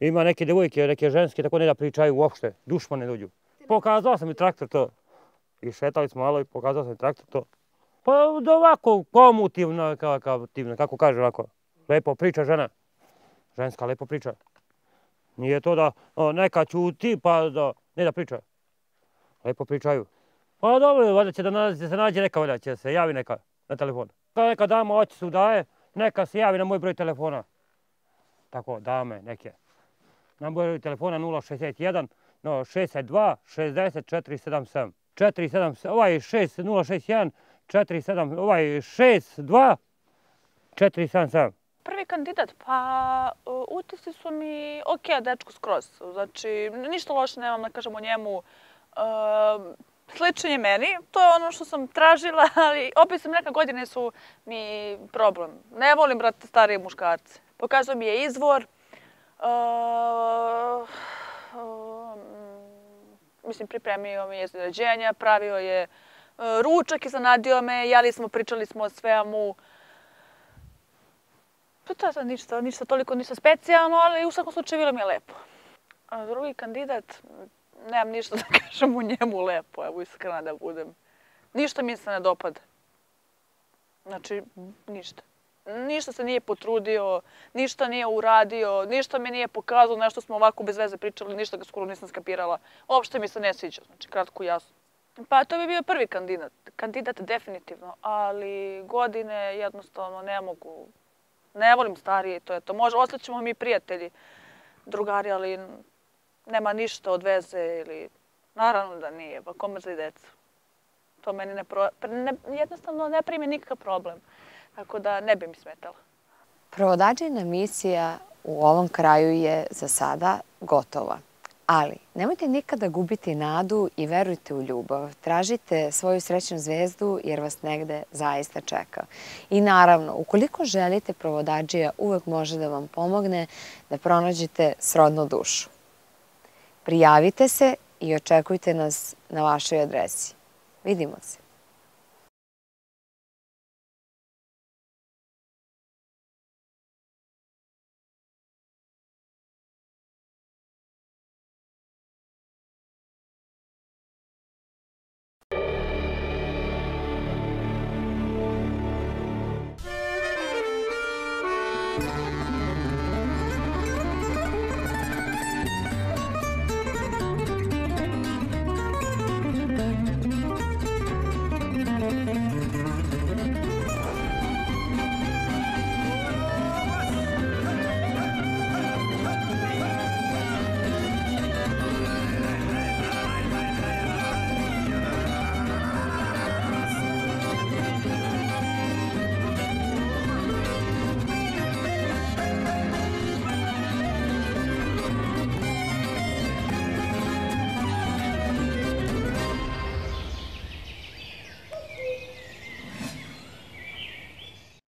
Ima neke devojke, neke ženske, tako ne da pričaju uopšte. Dušma ne dođu. Pokazao sam i traktor to. I šetali smo malo i pokazao sam i traktor to. Pa da ovako komutivno, kako, kako kaže ovako. Lepo priča žena. Ženska lepo priča. Nije to da o, neka ćuti pa da ne da priča. Lepo pričaju. Pa dobro, valjda će da nađe, se nađe neka, valjda će se javi neka na telefon. Kada neka dama očicu daje, neka se javi na moj broj telefona. Tako, dame, neke. Na broj telefona 061 62 60 477. 477, ovaj 6061 47, ovaj 62 477. Prvi kandidat, pa uh, utisci su mi ok, dečko skroz. Znači, ništa loše nemam da kažem o njemu. Uh, sličan je meni, to je ono što sam tražila, ali opet sam neka godine su mi problem. Ne volim, brate, starije muškarce. Pokazao mi je izvor. Uh, uh, mislim, pripremio mi je izrađenja, pravio je uh, ručak, iznenadio me, jeli smo, pričali smo o svemu. Pa to je ništa, ništa toliko, ništa specijalno, ali u svakom slučaju bilo mi je lepo. A drugi kandidat, nemam ništa da kažem u njemu lepo, evo iskrena da budem. Ništa mi se ne dopada. Znači, ništa. Ništa se nije potrudio, ništa nije uradio, ništa mi nije pokazao, nešto smo ovako bez veze pričali, ništa ga skoro nisam skapirala. Uopšte mi se ne sviđa, znači kratko jasno. Pa to bi bio prvi kandidat, kandidat definitivno, ali godine jednostavno ne mogu, ne volim starije, to je to. Može, ostaćemo mi prijatelji, drugari, ali nema ništa od veze ili... Naravno da nije, pa kome za decu. To meni ne, pro... Pa ne, jednostavno ne primi nikakav problem. Tako da ne bi mi smetala. Provodađena misija u ovom kraju je za sada gotova. Ali nemojte nikada gubiti nadu i verujte u ljubav. Tražite svoju srećnu zvezdu jer vas negde zaista čeka. I naravno, ukoliko želite provodađija, uvek može da vam pomogne da pronađete srodnu dušu. Prijavite se i očekujte nas na vašoj adresi. Vidimo se.